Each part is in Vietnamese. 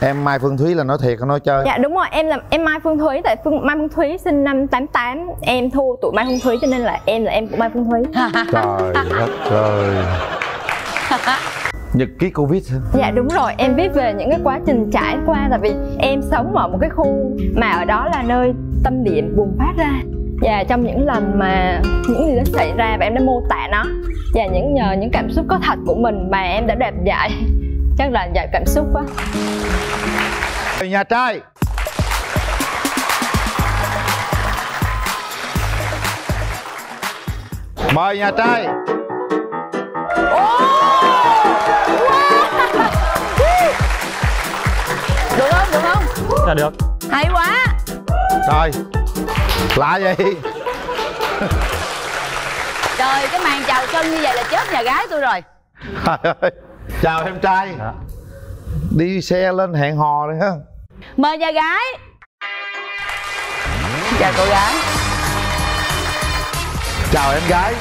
em mai phương thúy là nói thiệt hay nói chơi. Dạ đúng rồi em là em mai phương thúy tại phương mai phương thúy sinh năm 88 em thua tuổi mai phương thúy cho nên là em là em của mai phương thúy. Trời đất ơi. Nhật ký covid hả? dạ đúng rồi em viết về những cái quá trình trải qua tại vì em sống ở một cái khu mà ở đó là nơi tâm điểm bùng phát ra. Và trong những lần mà những gì đó xảy ra và em đã mô tả nó và những nhờ những cảm xúc có thật của mình mà em đã đạt giải chắc là giải cảm xúc quá nhà trai. Mời nhà trai. Được không? Được không? Dạ được. Hay quá! Rồi. Lạ vậy? Trời cái màn chào sân như vậy là chết nhà gái tôi rồi. Trời ơi. chào em trai. Dạ. Đi xe lên hẹn hò rồi ha. Mời nhà gái. Chào cô gái. Chào em gái.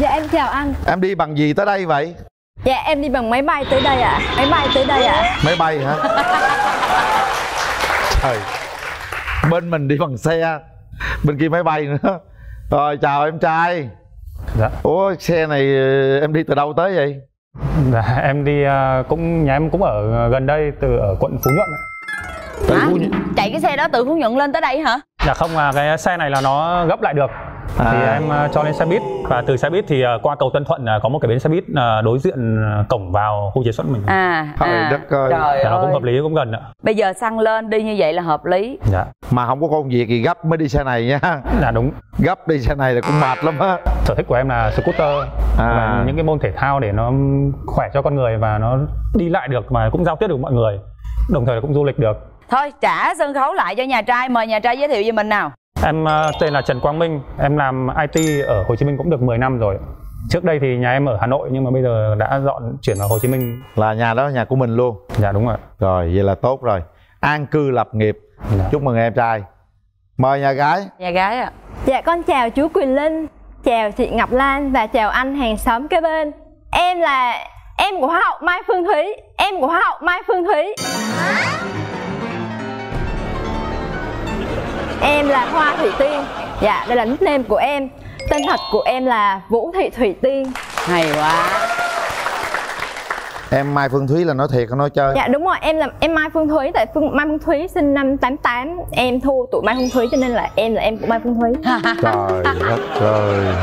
Dạ em chào anh. Em đi bằng gì tới đây vậy? Dạ em đi bằng máy bay tới đây ạ. À. máy bay tới đây ạ. À. máy bay hả? Trời. Bên mình đi bằng xe bên kia máy bay nữa. Rồi chào em trai. Dạ. Ủa xe này em đi từ đâu tới vậy Dạ, em đi à, cũng nhà em cũng ở gần đây từ ở quận Phú Nhuận ạ. từ hả Phú Nhuận. chạy cái xe đó từ phú nhuận lên tới đây hả Dạ không à cái xe này là nó gấp lại được À. thì em à, cho lên xe buýt và từ xe buýt thì à, qua cầu Tân Thuận à, có một cái bến xe buýt đối diện cổng vào khu chế xuất mình. à, à đất ơi. trời Dạ, nó cũng ơi hợp lý cũng gần ạ. bây giờ xăng lên đi như vậy là hợp lý Dạ. mà không có công việc gì gấp mới đi xe này nha Dạ đúng. gấp đi xe này là cũng mệt lắm á Sở thích của em là scooter À. và những cái môn thể thao để nó khỏe cho con người và nó đi lại được mà cũng giao tiếp được mọi người. Đồng thời cũng du lịch được. thôi trả sân khấu lại cho nhà trai mời nhà trai giới thiệu về mình nào Em à, tên là Trần Quang Minh, em làm IT ở Hồ Chí Minh cũng được 10 năm rồi. Trước đây thì nhà em ở Hà Nội nhưng mà bây giờ đã dọn chuyển vào Hồ Chí Minh. là nhà đó nhà của mình luôn. Dạ đúng rồi. rồi vậy là tốt rồi. An cư lập nghiệp. Dạ. chúc mừng em trai. Mời nhà gái. Nhà gái ạ. Dạ con chào chú Quỳnh Linh chào chị Ngọc Lan và chào anh hàng xóm kế bên. Em là em của Hoa hậu Mai Phương Thúy. Em của Hoa hậu Mai Phương Thúy Em là Hoa Thủy Tiên. Dạ, đây là nickname của em. Tên thật của em là Vũ Thị Thủy Tiên. Hay quá. Em mai phương thúy là nói thiệt hay nói chơi. Dạ đúng rồi, em là em Mai Phương Thúy Tại Phương, Mai Phương Thúy sinh năm 88 Em thua tuổi Mai Phương Thúy cho nên là em là em của Mai Phương Thúy. Trời đất ơi.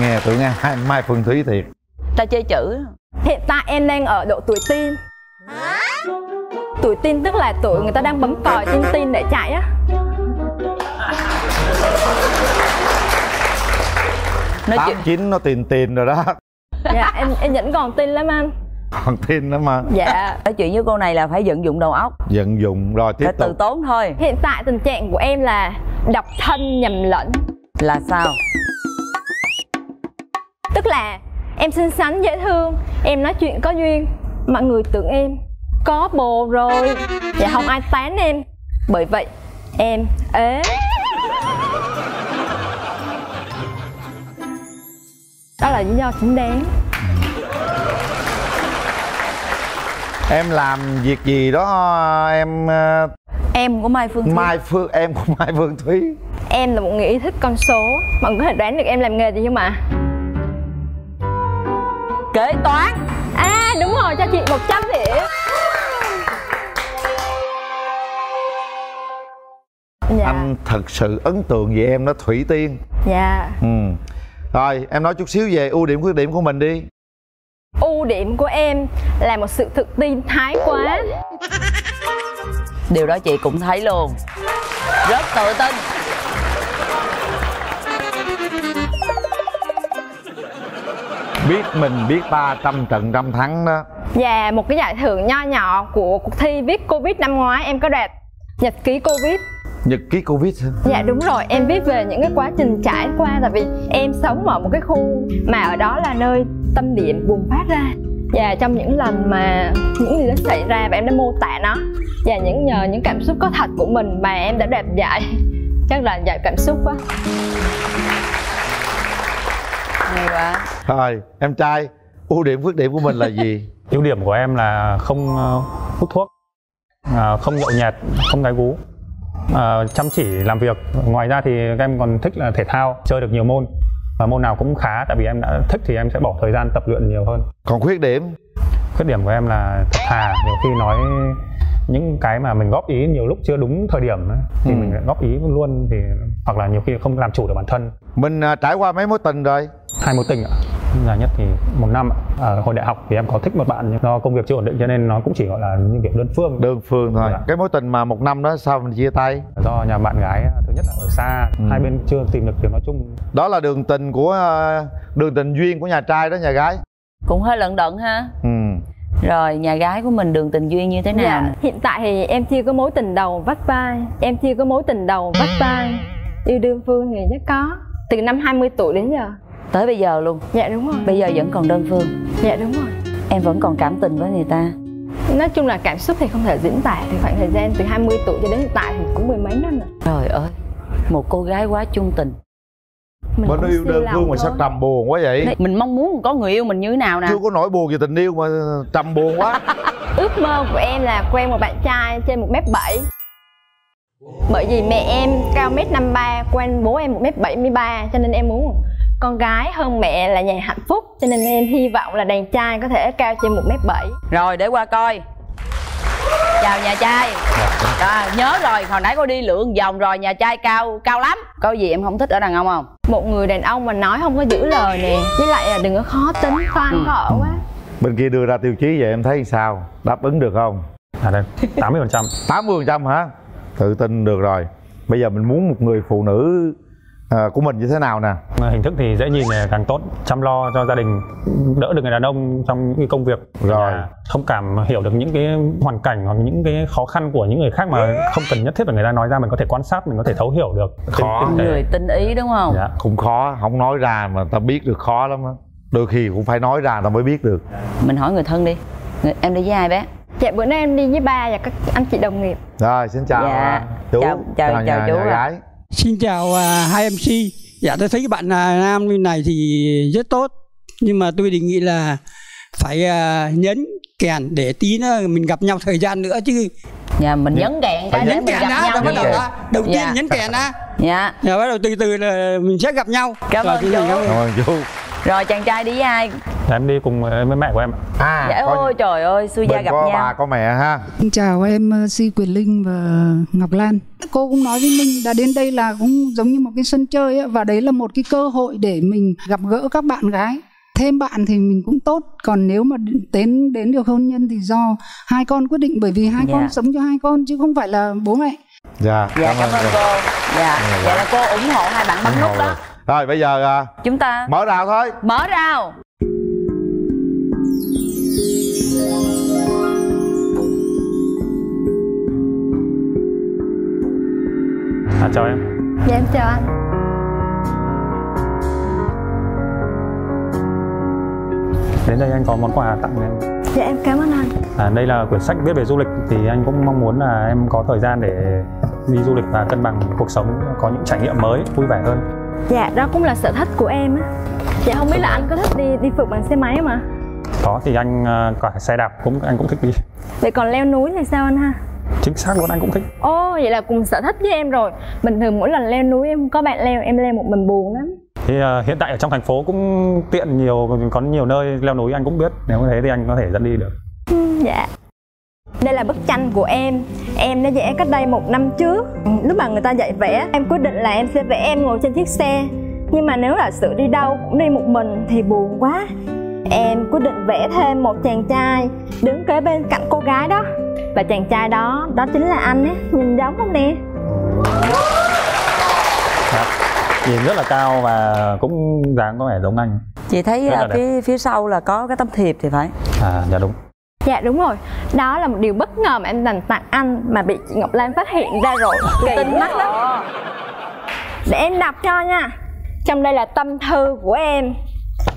Nghe tưởng nghe hai mai phương thúy thiệt. Ta chơi chữ. Hiện tại em đang ở độ tuổi teen Tuổi teen tức là tuổi người ta đang bấm còi tin tin để chạy á. Nói tám chuyện chín nó tiền tiền rồi đó. Dạ, em em vẫn còn tin lắm anh. Còn tin nữa mà Dạ. Nói chuyện với cô này là phải vận dụng đầu óc. Vận dụng rồi tiếp phải từ tục. tốn thôi. Hiện tại tình trạng của em là độc thân nhầm lẫn. Là sao? Tức là em xinh xắn dễ thương Em nói chuyện có duyên Mọi người tưởng em có bồ rồi. Và không ai tán em. Bởi vậy em ế. Đó là lý do chính đáng. Em làm việc gì đó em ờ, em của mai phương Thúy. mai phương em của mai phương thúy. Em là một người yêu thích con số. Mọi người có thể đoán được em làm nghề gì không ạ? kế toán. À đúng rồi, cho chị 100 điểm Dạ, anh thật sự ấn tượng về em đó thủy tiên. Dạ. Ừ. Rồi em nói chút xíu về ưu điểm khuyết điểm của mình đi. Ưu điểm của em là một sự tự tin thái quá. Điều đó chị cũng thấy luôn. Rất tự tin. Biết mình biết ba trăm trận trăm thắng đó. Và một cái giải thưởng nho nhỏ của cuộc thi viết Covid năm ngoái em có đạt nhật ký Covid nhật ký covid hả? Dạ đúng rồi, em viết về những cái quá trình trải qua Tại vì em sống ở một cái khu mà ở đó là nơi tâm điểm bùng phát ra. Và trong những lần mà những gì đó xảy ra và em đã mô tả nó Và những nhờ những cảm xúc có thật của mình mà em đã đạt giải. Chắc là giải cảm xúc quá. Hay quá. Rồi em trai ưu điểm khuyết điểm của mình là gì? Ưu điểm của em là không ờ, hút thuốc à, không nhậu nhẹt không gái gú à, chăm chỉ làm việc. Ngoài ra thì các em còn thích là thể thao chơi được nhiều môn. Và môn nào cũng khá tại vì em đã thích thì em sẽ bỏ thời gian tập luyện nhiều hơn. Còn khuyết điểm? Khuyết điểm của em là thật thà. Nhiều khi nói những cái mà mình góp ý nhiều lúc chưa đúng thời điểm ấy, thì Ừ. mình lại góp ý luôn thì hoặc là nhiều khi không làm chủ được bản thân. Mình à, trải qua mấy mối tình rồi? Hai mối tình ạ dài nhất thì một năm ở hồi đại học thì em có thích một bạn nhưng do công việc chưa ổn định cho nên nó cũng chỉ gọi là những kiểu đơn phương. Đơn phương thôi. Dạ. cái mối tình mà một năm đó sao mình chia tay? Do nhà bạn gái thứ nhất là ở xa Ừ. hai bên chưa tìm được tiếng nói chung. Đó là đường tình của à, đường tình duyên của nhà trai đó nhà gái. Cũng hơi lận đận ha. Ừ. rồi nhà gái của mình đường tình duyên như thế nào Dạ, hiện tại thì em chưa có mối tình đầu vắt vai. Em chưa có mối tình đầu vắt vai. Yêu đương phương thì chắc có. Từ năm 20 tuổi đến giờ tới bây giờ luôn. Dạ đúng rồi. Bây giờ vẫn còn đơn phương. Dạ đúng rồi. Em vẫn còn cảm tình với người ta. Nói chung là cảm xúc thì không thể diễn tả Thì khoảng thời gian từ 20 tuổi cho đến hiện tại thì cũng mười mấy năm rồi. Trời ơi một cô gái quá chung tình. Mình Bên nó yêu đơn phương mà sao trầm buồn quá vậy? Mình mong muốn có người yêu mình như thế nào nè. Chưa có nỗi buồn về tình yêu mà trầm buồn quá. Ước mơ của em là quen một bạn trai trên 1m7 Bởi vì mẹ em cao 1m53 Quen bố em 1m73 Cho nên em muốn con gái hơn mẹ là nhà hạnh phúc Cho nên em hy vọng là đàn trai có thể cao trên 1m7 rồi để qua coi. Chào nhà trai. À, nhớ rồi hồi nãy cô đi lượn vòng rồi nhà trai cao cao lắm. Có gì em không thích ở đàn ông không? Một người đàn ông mà nói không có giữ lời nè Với lại là đừng có khó tính, toan Ừ. quá. Bên kia đưa ra tiêu chí vậy em thấy sao? Đáp ứng được không? À đây 80 phần trăm. 80 phần trăm hả? Tự tin được rồi. Bây giờ mình muốn một người phụ nữ của mình như thế nào nè hình thức thì dễ nhìn là càng tốt chăm lo cho gia đình đỡ được người đàn ông trong những cái công việc Rồi. không cảm hiểu được những cái hoàn cảnh hoặc những cái khó khăn của những người khác mà không cần nhất thiết là người ta nói ra mình có thể quan sát mình có thể thấu hiểu được Khó. Tinh tế. người tinh ý đúng không dạ. cũng khó không nói ra mà ta biết được khó lắm á đôi khi cũng phải nói ra ta mới biết được mình hỏi người thân đi người, em đi với ai bé Dạ bữa nay em đi với ba và các anh chị đồng nghiệp rồi xin chào Dạ. chú Chào- chào- chào nhà, chú nhà ạ. gái Xin chào à, hai MC. Dạ tôi thấy cái bạn à, nam như này thì rất tốt. Nhưng mà tôi đề nghị là phải à, nhấn kèn để tí nữa mình gặp nhau thời gian nữa chứ. nhà mình nhấn kẹn cái để Nhấn mình kèn gặp đã, nhau rồi bắt đầu kèn. đã. Đầu tiên Dạ. nhấn kèn đã. dạ Rồi bắt đầu từ từ là mình sẽ gặp nhau. Cảm Rồi, ơn xin chú. cảm ơn. cảm ơn chú rồi chàng trai đi với ai Dạ, em đi cùng với mẹ của em ạ. à dạ ôi trời ơi xui gia gặp có nhau bà có mẹ ha Xin Chào em ờ, Si Quyền Linh và Ngọc Lan. Cô cũng nói với mình đã đến đây là cũng giống như một cái sân chơi ấy, và đấy là một cái cơ hội để mình gặp gỡ các bạn gái. Thêm bạn thì mình cũng tốt, còn nếu mà đến đến được hôn nhân thì do hai con quyết định bởi vì hai Dạ. con sống cho hai con chứ không phải là bố mẹ. dạ dạ cảm ơn cô. dạ vậy là cô ủng hộ hai bạn bấm nút đó rồi. rồi bây giờ à, chúng ta mở rào thôi mở rào À, chào em. Dạ em chào anh. Đến đây anh có món quà tặng em. Dạ em cảm ơn anh. À, đây là quyển sách viết về du lịch thì anh cũng mong muốn là em có thời gian để đi du lịch và cân bằng cuộc sống có những trải nghiệm mới vui vẻ hơn. Dạ đó cũng là sở thích của em á. Dạ không biết là anh có thích đi đi phượt bằng xe máy không ạ? có thì anh à, cả xe đạp cũng anh cũng thích đi. Vậy còn leo núi thì sao anh ha? Chính xác luôn anh cũng thích. Ồ vậy là cùng sở thích với em rồi. Bình thường mỗi lần leo núi em có bạn leo em leo một mình buồn lắm. Thì à, hiện tại ở trong thành phố cũng tiện nhiều có nhiều nơi leo núi anh cũng biết. Nếu thế thì anh có thể dẫn đi được. Ừ, Dạ. Đây là bức tranh của em. Em đã vẽ cách đây một năm trước. Lúc mà người ta dạy vẽ Em quyết định là em sẽ vẽ em ngồi trên chiếc xe. Nhưng mà nếu là sự đi đâu cũng đi một mình thì buồn quá Em quyết định vẽ thêm một chàng trai Đứng kế bên cạnh cô gái đó. Và chàng trai đó, đó chính là anh ấy Nhìn giống không nè? Nhìn rất là cao và cũng dáng có vẻ giống anh. Chị thấy Rất là đẹp. phía phía sau là có cái tấm thiệp thì phải. À dạ đúng. Dạ đúng rồi. Đó là một điều bất ngờ mà em dành tặng anh Mà bị chị Ngọc Lan phát hiện ra rồi. Kỳ mắt đó Để em đọc cho nha. Trong đây là tâm thư của em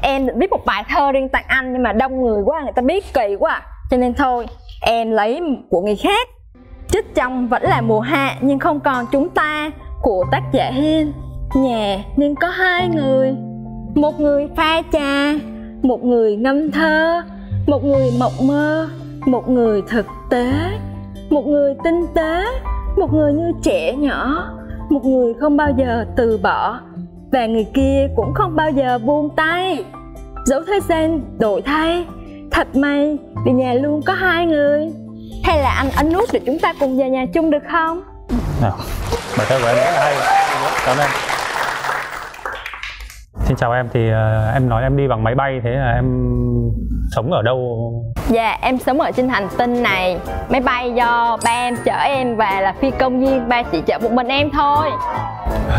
Em viết một bài thơ riêng tặng anh Nhưng mà đông người quá, người ta biết kỳ quá à. Cho nên thôi, em lấy của người khác. Trích trong vẫn là mùa hạ Nhưng không còn chúng ta Của tác giả Hiên. Nhà nên có hai người, Một người pha trà, Một người ngâm thơ, một người mộng mơ, một người thực tế, một người tinh tế, một người như trẻ nhỏ, một người không bao giờ từ bỏ và người kia cũng không bao giờ buông tay. Dẫu thời gian đổi thay, thật may vì nhà luôn có hai người. Hay là anh ấn nút để chúng ta cùng về nhà chung được không? Nào, bài các của em rất là hay. Cảm ơn xin chào em thì uh, em nói em đi bằng máy bay thế là em sống ở đâu? Dạ em sống ở trên hành tinh này. Máy bay do ba em chở em và là phi công viên Ba chỉ chở một mình em thôi.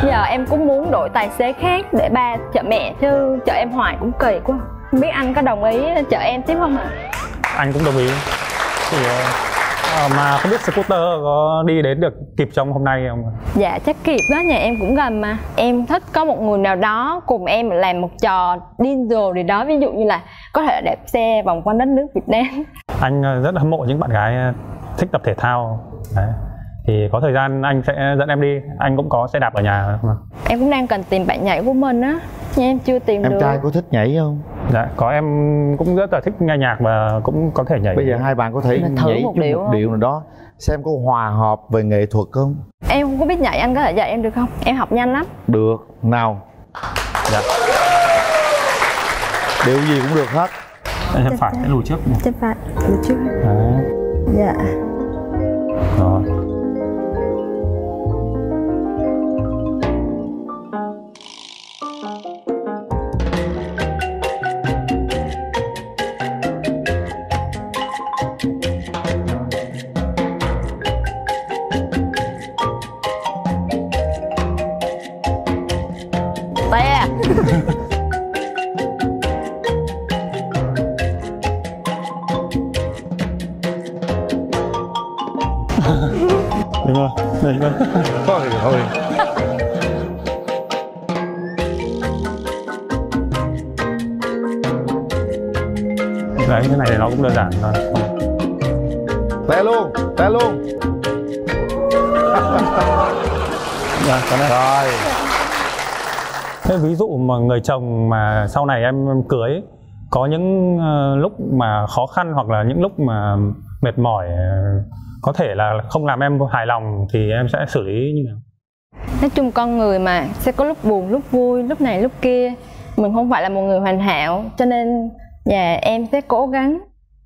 Giờ em cũng muốn đổi tài xế khác để ba chở mẹ Chứ chở em hoài cũng kỳ quá. Không biết anh có đồng ý chở em tiếp không ạ? anh cũng đồng ý. Thì uh, mà không biết scooter có đi đến được kịp trong hôm nay không Dạ chắc kịp đó, nhà em cũng gần mà. Em thích có một người nào đó cùng em làm một trò rồ gì đó Ví dụ như là có thể đạp xe vòng quanh đất nước Việt Nam. Anh uh, rất hâm mộ những bạn gái uh, thích tập thể thao. Đấy. Thì có thời gian anh sẽ dẫn em đi anh cũng có xe đạp ở nhà mà. Em cũng đang cần tìm bạn nhảy của mình á Nhưng em chưa tìm em được. trai có thích nhảy không? Dạ có em cũng rất là thích nghe nhạc và cũng có thể nhảy. Bây giờ hai bạn có thể thử nhảy một điệu một điệu nào đó xem có hòa hợp về nghệ thuật không? Em không có biết nhảy, anh có thể dạy em được không? Em học nhanh lắm. Được nào. Dạ. Điệu gì cũng được hết. Anh phải lùi trước? Chắc phải, được chứ Đấy. Dạ. Rồi. Rồi, đây đây. thôi thôi Đấy, cái này thì nó cũng đơn giản thôi. té luôn té luôn Dạ, cảm ơn. rồi Thế ví dụ mà người chồng mà sau này em cưới có những ờ, lúc mà khó khăn hoặc là những lúc mà mệt mỏi có thể là không làm em hài lòng thì em sẽ xử lý như nào? Nói chung con người mà sẽ có lúc buồn, lúc vui, lúc này lúc kia Mình không phải là một người hoàn hảo Cho nên nhà em sẽ cố gắng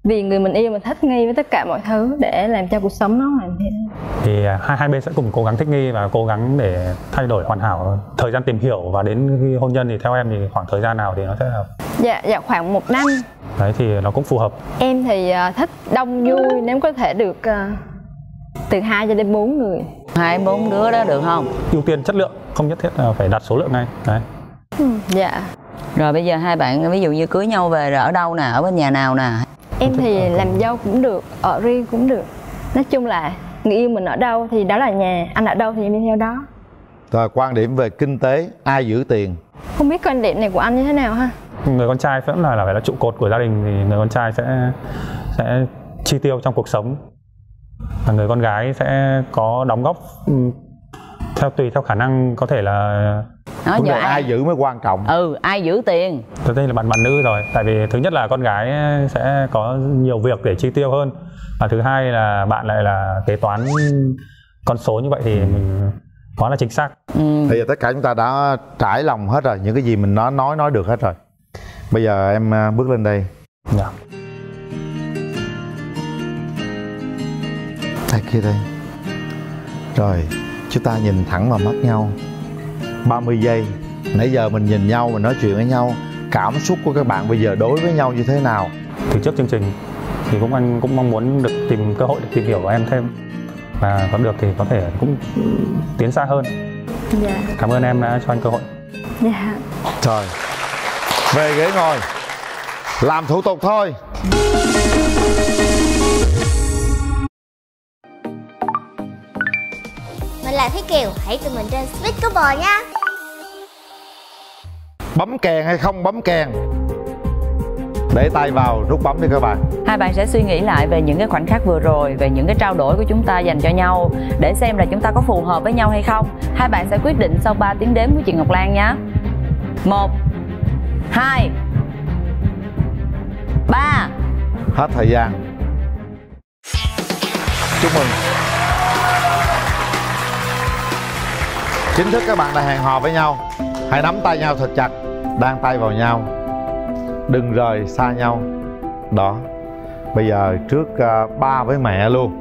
Vì người mình yêu mình thích nghi với tất cả mọi thứ Để làm cho cuộc sống nó hoàn thiện Thì à, hai hai bên sẽ cùng cố gắng thích nghi và cố gắng để thay đổi hoàn hảo. Thời gian tìm hiểu và đến khi hôn nhân thì theo em thì khoảng thời gian nào thì nó sẽ hợp? Dạ, dạ khoảng một năm Đấy thì nó cũng phù hợp. Em thì à, thích đông vui nếu có thể được à, từ 2 cho đến 4 người. Hai bốn đứa đó được không? Ưu tiên chất lượng, không nhất thiết là phải đặt số lượng ngay. Đấy. Dạ. Rồi bây giờ hai bạn ví dụ như cưới nhau về rồi ở đâu nè? Ở bên nhà nào nè? Em thì làm dâu cũng được, ở riêng cũng được. Nói chung là người yêu mình ở đâu thì đó là nhà Anh ở đâu thì em đi theo đó. Rồi quan điểm về kinh tế ai giữ tiền? Không biết quan điểm này của anh như thế nào ha? Người con trai vẫn là là phải là trụ cột của gia đình thì người con trai sẽ sẽ chi tiêu trong cuộc sống. Và người con gái sẽ có đóng góp ừm, theo tùy theo khả năng có thể là nói vấn giờ đề ai giữ mới quan trọng. Ừ ai giữ tiền? Tôi đây là bạn bạn nữ rồi. Tại vì thứ nhất là con gái sẽ có nhiều việc để chi tiêu hơn. Và thứ hai là bạn lại là kế toán con số như vậy thì mình quá là chính xác. Ừ. bây giờ tất cả chúng ta đã trải lòng hết rồi. Những cái gì mình nói nói nói được hết rồi. Bây giờ em à, bước lên đây. Dạ. Đây kia đây. Rồi chúng ta nhìn thẳng vào mắt nhau. 30 giây. Nãy giờ mình nhìn nhau mình nói chuyện với nhau. Cảm xúc của các bạn bây giờ đối với nhau như thế nào? Từ trước chương trình thì cũng anh cũng mong muốn được tìm cơ hội để tìm hiểu của em thêm. Và có được thì có thể cũng tiến xa hơn. Dạ. Cảm ơn em đã cho anh cơ hội. Dạ. Rồi. Về ghế ngồi. Làm thủ tục thôi là Thúy Kiều, hãy tụi mình trên Sweet Couple nha. Bấm kèn hay không bấm kèn? Để tay vào nút bấm đi các bạn. Hai bạn sẽ suy nghĩ lại về những cái khoảnh khắc vừa rồi về những cái trao đổi của chúng ta dành cho nhau để xem là chúng ta có phù hợp với nhau hay không. Hai bạn sẽ quyết định sau 3 tiếng đếm của chị Ngọc Lan nhé. Một hai ba. Hết thời gian. Chúc mừng chính thức các bạn đã hẹn hò với nhau. Hãy nắm tay nhau thật chặt đan tay vào nhau. Đừng rời xa nhau. Đó. Bây giờ trước uh, ba với mẹ luôn.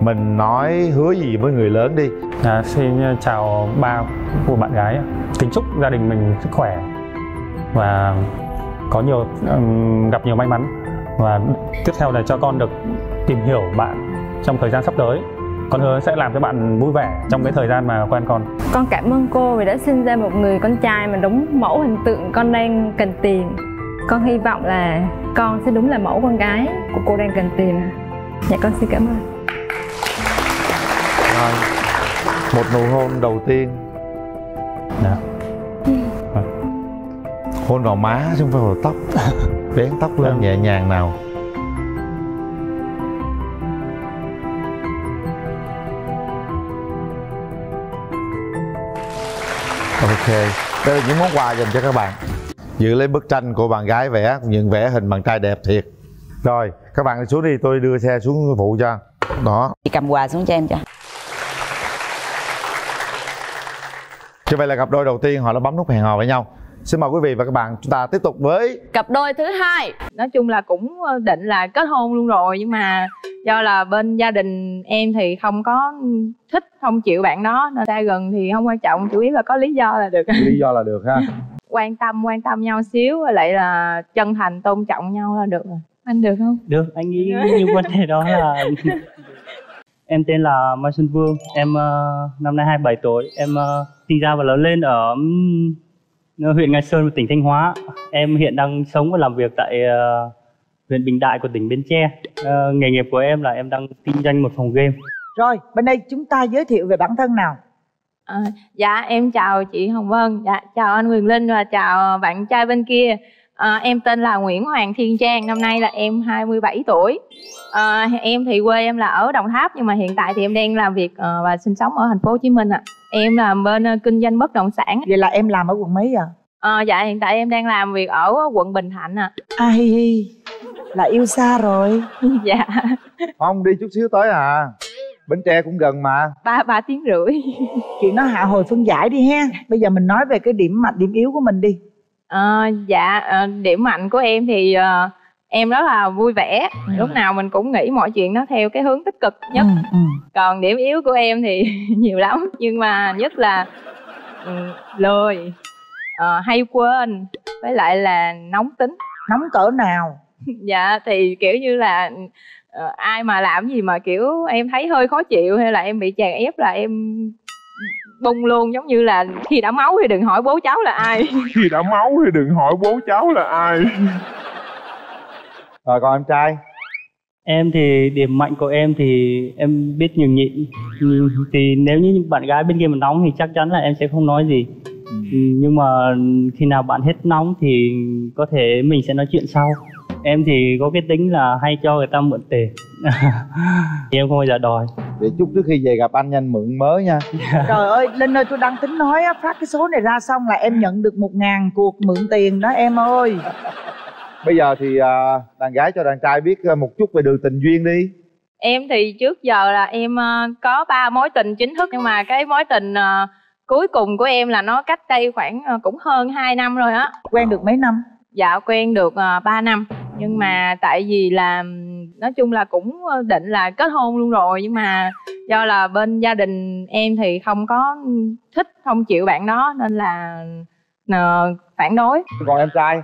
Mình nói hứa gì với người lớn đi. À, xin ờ, chào ba của bạn gái. Kính chúc gia đình mình sức khỏe. Và có nhiều um, gặp nhiều may mắn. Và tiếp theo là cho con được tìm hiểu bạn trong thời gian sắp tới con hứa sẽ làm cho bạn vui vẻ trong cái thời gian mà quen con. Con cảm ơn cô vì đã sinh ra một người con trai mà đúng mẫu hình tượng con đang cần tìm. Con hy vọng là con sẽ đúng là mẫu con gái của cô đang cần tìm. Dạ con xin cảm ơn. Rồi một nụ hôn đầu tiên. Dạ. hôn vào má chứ không phải vào tóc. Vén tóc lên Vâng. nhẹ nhàng nào ok. Đây là những món quà dành cho các bạn. Giữ lấy bức tranh của bạn gái vẽ những vẽ hình bạn trai đẹp thiệt. Rồi các bạn đi xuống đi tôi đưa xe xuống phụ cho. Đó. Chị cầm quà xuống cho em cho. Như vậy là cặp đôi đầu tiên họ đã bấm nút hẹn hò với nhau xin mời quý vị và các bạn chúng ta tiếp tục với cặp đôi thứ hai. Nói chung là cũng ờ, định là kết hôn luôn rồi nhưng mà do là bên gia đình em thì không có thích không chịu bạn đó nên xa gần thì không quan trọng chủ yếu là có lý do là được. Lý do là được ha. Quan tâm quan tâm nhau xíu với lại là chân thành tôn trọng nhau là được rồi. Anh được không? Được anh nghĩ như vấn đề đó là em tên là Mai Xuân Vương em ờ, năm nay 27 tuổi. Em ờ, sinh ra và lớn lên ở huyện Ngài Sơn tỉnh Thanh Hóa em hiện đang sống và làm việc tại ờ, huyện Bình Đại của tỉnh Bến Tre Ờ, nghề nghiệp của em là em đang kinh doanh một phòng game Rồi, bên đây chúng ta giới thiệu về bản thân nào. À, dạ em chào chị Hồng Vân, dạ chào anh Quyền Linh và chào bạn trai bên kia. À, em tên là Nguyễn Hoàng Thiên Trang, năm nay là em 27 tuổi. À, em thì quê em là ở Đồng Tháp nhưng mà hiện tại thì em đang làm việc ờ, và sinh sống ở thành phố Hồ Chí Minh ạ. Em làm bên ờ, kinh doanh bất động sản. Vậy là em làm ở quận mấy giờ? À, dạ hiện tại em đang làm việc ở quận Bình Thạnh ạ. À hi hi, là yêu xa rồi. dạ không đi chút xíu tới à bến tre cũng gần mà ba ba tiếng rưỡi. Chuyện đó hạ hồi phân giải đi ha. Bây giờ mình nói về cái điểm mạnh, điểm yếu của mình đi. Ờ, dạ ờ, điểm mạnh của em thì ờ, em rất là vui vẻ lúc nào mình cũng nghĩ mọi chuyện nó theo cái hướng tích cực nhất Ừ, ừ. còn điểm yếu của em thì nhiều lắm nhưng mà nhất là ừ, lười ờ, hay quên với lại là nóng tính Nóng cỡ nào? dạ thì kiểu như là ờ, ai mà làm gì mà kiểu em thấy hơi khó chịu hay là em bị chèn ép là em bung luôn giống như là khi đã máu thì đừng hỏi bố cháu là ai. Khi đã máu thì đừng hỏi bố cháu là ai. Rồi còn em trai? Em thì điểm mạnh của em thì em biết nhường nhịn. Ừ, thì nếu như bạn gái bên kia mà nóng thì chắc chắn là em sẽ không nói gì. Ừ, nhưng mà khi nào bạn hết nóng thì có thể mình sẽ nói chuyện sau. Em thì có cái tính là hay cho người ta mượn tiền. Thì em không bao giờ đòi vậy chút trước khi về gặp anh nhanh mượn mới nha Trời ơi, Linh ơi tôi đang tính nói á, phát cái số này ra xong là em nhận được một ngàn cuộc mượn tiền đó em ơi. bây giờ thì à, đàn gái cho đàn trai biết à, một chút về đường tình duyên đi em thì trước giờ là em ờ, có ba mối tình chính thức nhưng mà cái mối tình cuối cùng của em là nó cách đây khoảng cũng hơn 2 năm rồi á Quen được mấy năm? dạ quen được uh, 3 năm nhưng mà tại vì là nói chung là cũng định là kết hôn luôn rồi nhưng mà do là bên gia đình em thì không có thích không chịu bạn đó nên là ờ, phản đối. Còn em trai?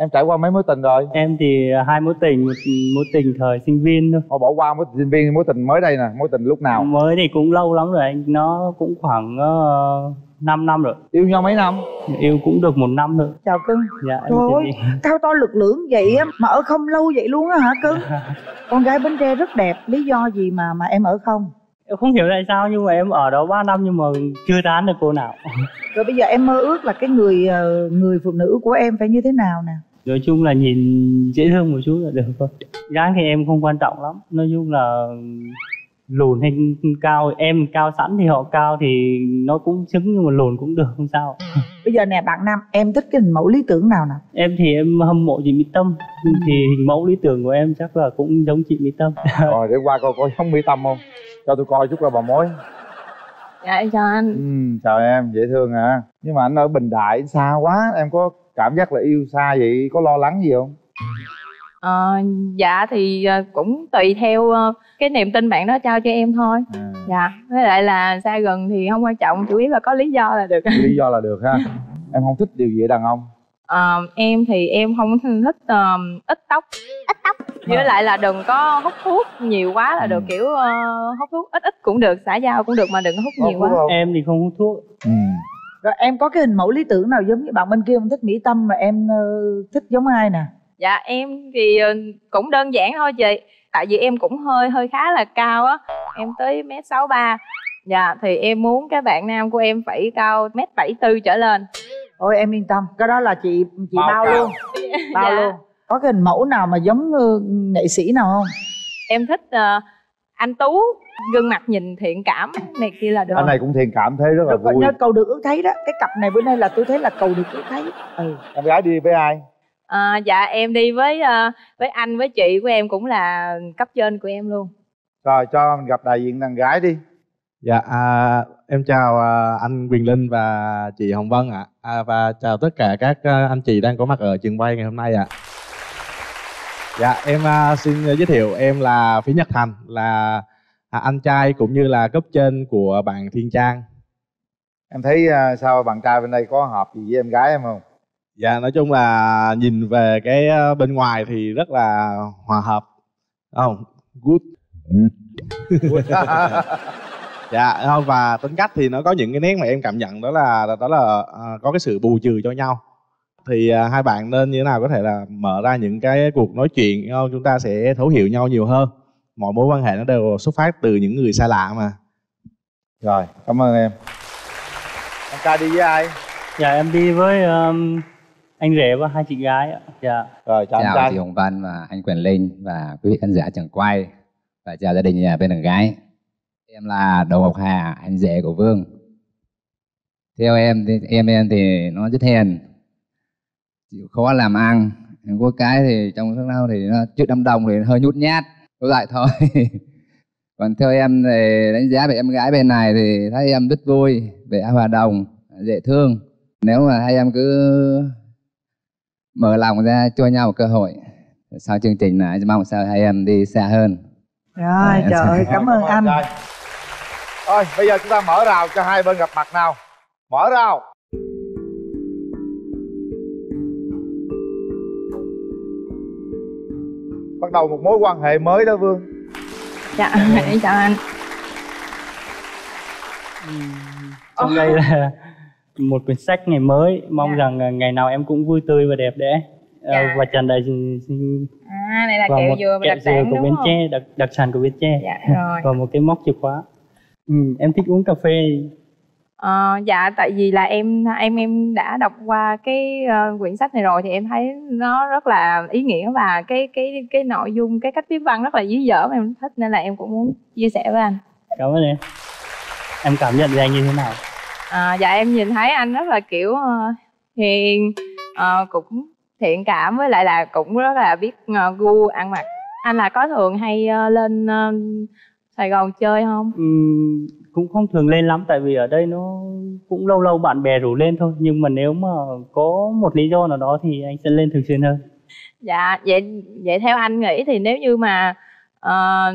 Em trải qua mấy mối tình rồi? Em thì hai mối tình một mối tình thời sinh viên thôi. Thôi bỏ qua mối tình sinh viên mối tình mới đây nè mối tình lúc nào? Mới thì cũng lâu lắm rồi anh nó cũng khoảng uh, 5 năm rồi yêu nhau mấy năm yêu cũng được một năm rồi Chào cưng. dạ Trời ơi, cao to lực lưỡng vậy á mà ở không lâu vậy luôn á hả cưng? Con gái Bến Tre rất đẹp, lý do gì mà mà em ở không? em không hiểu tại sao nhưng mà em ở đó 3 năm nhưng mà chưa tán được cô nào Rồi bây giờ em mơ ước là cái người ờ, người phụ nữ của em phải như thế nào nè? nói chung là nhìn dễ thương một chút là được thôi dáng thì em không quan trọng lắm nói chung là lùn hay cao em cao sẵn thì họ cao thì nó cũng xứng nhưng mà lùn cũng được không sao. Bây giờ nè bạn nam em thích cái hình mẫu lý tưởng nào nè? Em thì em hâm mộ chị mỹ tâm thì hình mẫu lý tưởng của em chắc là cũng giống chị mỹ tâm. Rồi để qua coi coi giống mỹ tâm không? Cho tôi coi chút coi bà mối. Dạ em chào anh. Ừ, chào em dễ thương à nhưng mà anh ở bình đại xa quá em có cảm giác là yêu xa vậy có lo lắng gì không Ờ, dạ thì ờ, cũng tùy theo ờ, cái niềm tin bạn đó trao cho em thôi. À. dạ với lại là xa gần thì không quan trọng chủ yếu là có lý do là được. Lý do là được ha. Em không thích điều gì ở đàn ông? Ờ, em thì em không thích ờ, ít tóc. Ít tóc. Với lại là đừng có hút thuốc nhiều quá là được Ừ. kiểu ờ, hút thuốc ít ít cũng được xã giao cũng được mà đừng có hút nhiều quá. em thì không hút thuốc. Ừ. rồi em có cái hình mẫu lý tưởng nào giống như bạn bên kia không? Thích mỹ tâm mà em ờ, thích giống ai nè dạ em thì ờ, cũng đơn giản thôi chị. Tại vì em cũng hơi hơi khá là cao á. Em tới mét sáu ba. Dạ thì em muốn cái bạn nam của em phải cao mét bảy tư trở lên. Ôi em yên tâm. Cái đó là chị chị Bao bao, luôn. Bao Dạ. luôn. Có cái hình mẫu nào mà giống ờ, nghệ sĩ nào không? Em thích ờ, anh tú gương mặt nhìn thiện cảm này kia là được. Anh này cũng thiện cảm thấy rất là Rồi, vui. nhớ cầu được ước thấy đó. Cái cặp này bữa nay là tôi thấy là cầu được ước thấy. Ừ. Em gái đi với ai À, dạ em đi với ờ, với anh với chị của em cũng là cấp trên của em luôn rồi cho mình gặp đại diện đàn gái đi Dạ, à, em chào à, anh Quyền Linh và chị Hồng Vân ạ. À, và chào tất cả các à, anh chị đang có mặt ở trường quay ngày hôm nay ạ. Dạ, em à, xin giới thiệu em là Phí Nhật Thành, là à, anh trai cũng như là cấp trên của bạn Thiên Trang. em thấy à, sao bạn trai bên đây có hợp gì với em gái em không Dạ, nói chung là nhìn về cái à, bên ngoài thì rất là hòa hợp. Không, good. dạ không và tính cách thì nó có những cái nét mà em cảm nhận đó là đó là có cái sự bù trừ cho nhau thì hai bạn nên như thế nào có thể là mở ra những cái cuộc nói chuyện không? chúng ta sẽ thấu hiểu nhau nhiều hơn mọi mối quan hệ nó đều xuất phát từ những người xa lạ mà rồi cảm ơn em anh trai đi với ai dạ em đi với um, anh rể và hai chị gái ạ. Dạ. Rồi chào, anh chào chị Hồng Vân và anh Quyền Linh và quý vị khán giả trường quay và chào gia đình nhà bên đàn gái. Em là Đỗ Ngọc Hà anh rể của Vương. Theo em thì em em thì nó rất hiền chịu khó làm ăn. Có cái thì trong lúc nào thì nó trước đám đông thì hơi nhút nhát có lại thôi. Còn theo em thì đánh giá về em gái bên này thì thấy em rất vui vẻ hòa đồng dễ thương. Nếu mà hai em cứ mở lòng ra cho nhau một cơ hội. Sau chương trình này mong sao hai em đi xa hơn. Rồi trời ơi cảm ơn anh. Thôi bây giờ chúng ta mở rào cho hai bên gặp mặt nào. Mở rào. Bắt đầu một mối quan hệ mới đó Vương. Dạ em chào anh. Trong đây là một quyển sách ngày mới. Mong rằng à, ngày nào em cũng vui tươi và đẹp đẽ. À, Dạ. và tràn đầy sinh, à này là kẹo dừa kẹo đặc sản của Bến Tre đặc đặc sản của Bến Tre. Dạ, rồi. và một cái móc chìa khóa. Ừ, em thích uống cà phê. Ờ, dạ tại vì là em em em đã đọc qua cái ờ, quyển sách này rồi thì em thấy nó rất là ý nghĩa và cái cái cái nội dung cái cách viết văn rất là dí dỏm em thích nên là em cũng muốn chia sẻ với anh. Cảm ơn em. Em cảm nhận về anh như thế nào À, dạ em nhìn thấy anh rất là kiểu ờ, hiền ờ, cũng thiện cảm với lại là cũng rất là biết ờ, gu ăn mặc. Anh là có thường hay ờ, lên ờ, Sài Gòn chơi không? Ừm, cũng không thường lên lắm tại vì ở đây nó cũng lâu lâu bạn bè rủ lên thôi. Nhưng mà nếu mà có một lý do nào đó thì anh sẽ lên thường xuyên hơn. Dạ vậy vậy theo anh nghĩ thì nếu như mà ờ,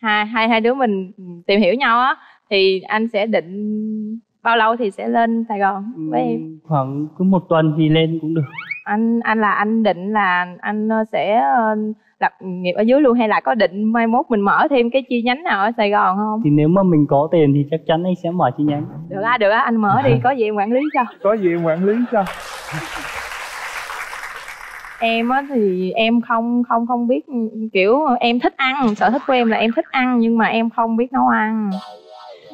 hai hai hai đứa mình tìm hiểu nhau á thì anh sẽ định bao lâu thì sẽ lên Sài Gòn với em? khoảng cứ một tuần thì lên cũng được anh anh là anh định là anh ờ, sẽ ờ, lập nghiệp ở dưới luôn hay là có định mai mốt mình mở thêm cái chi nhánh nào ở Sài Gòn không? thì nếu mà mình có tiền thì chắc chắn anh sẽ mở chi nhánh Được á, được á, anh mở đi, có gì em quản lý cho. có gì em quản lý cho Em á thì em không không không biết kiểu em thích ăn, sở thích của em là em thích ăn nhưng mà em không biết nấu ăn.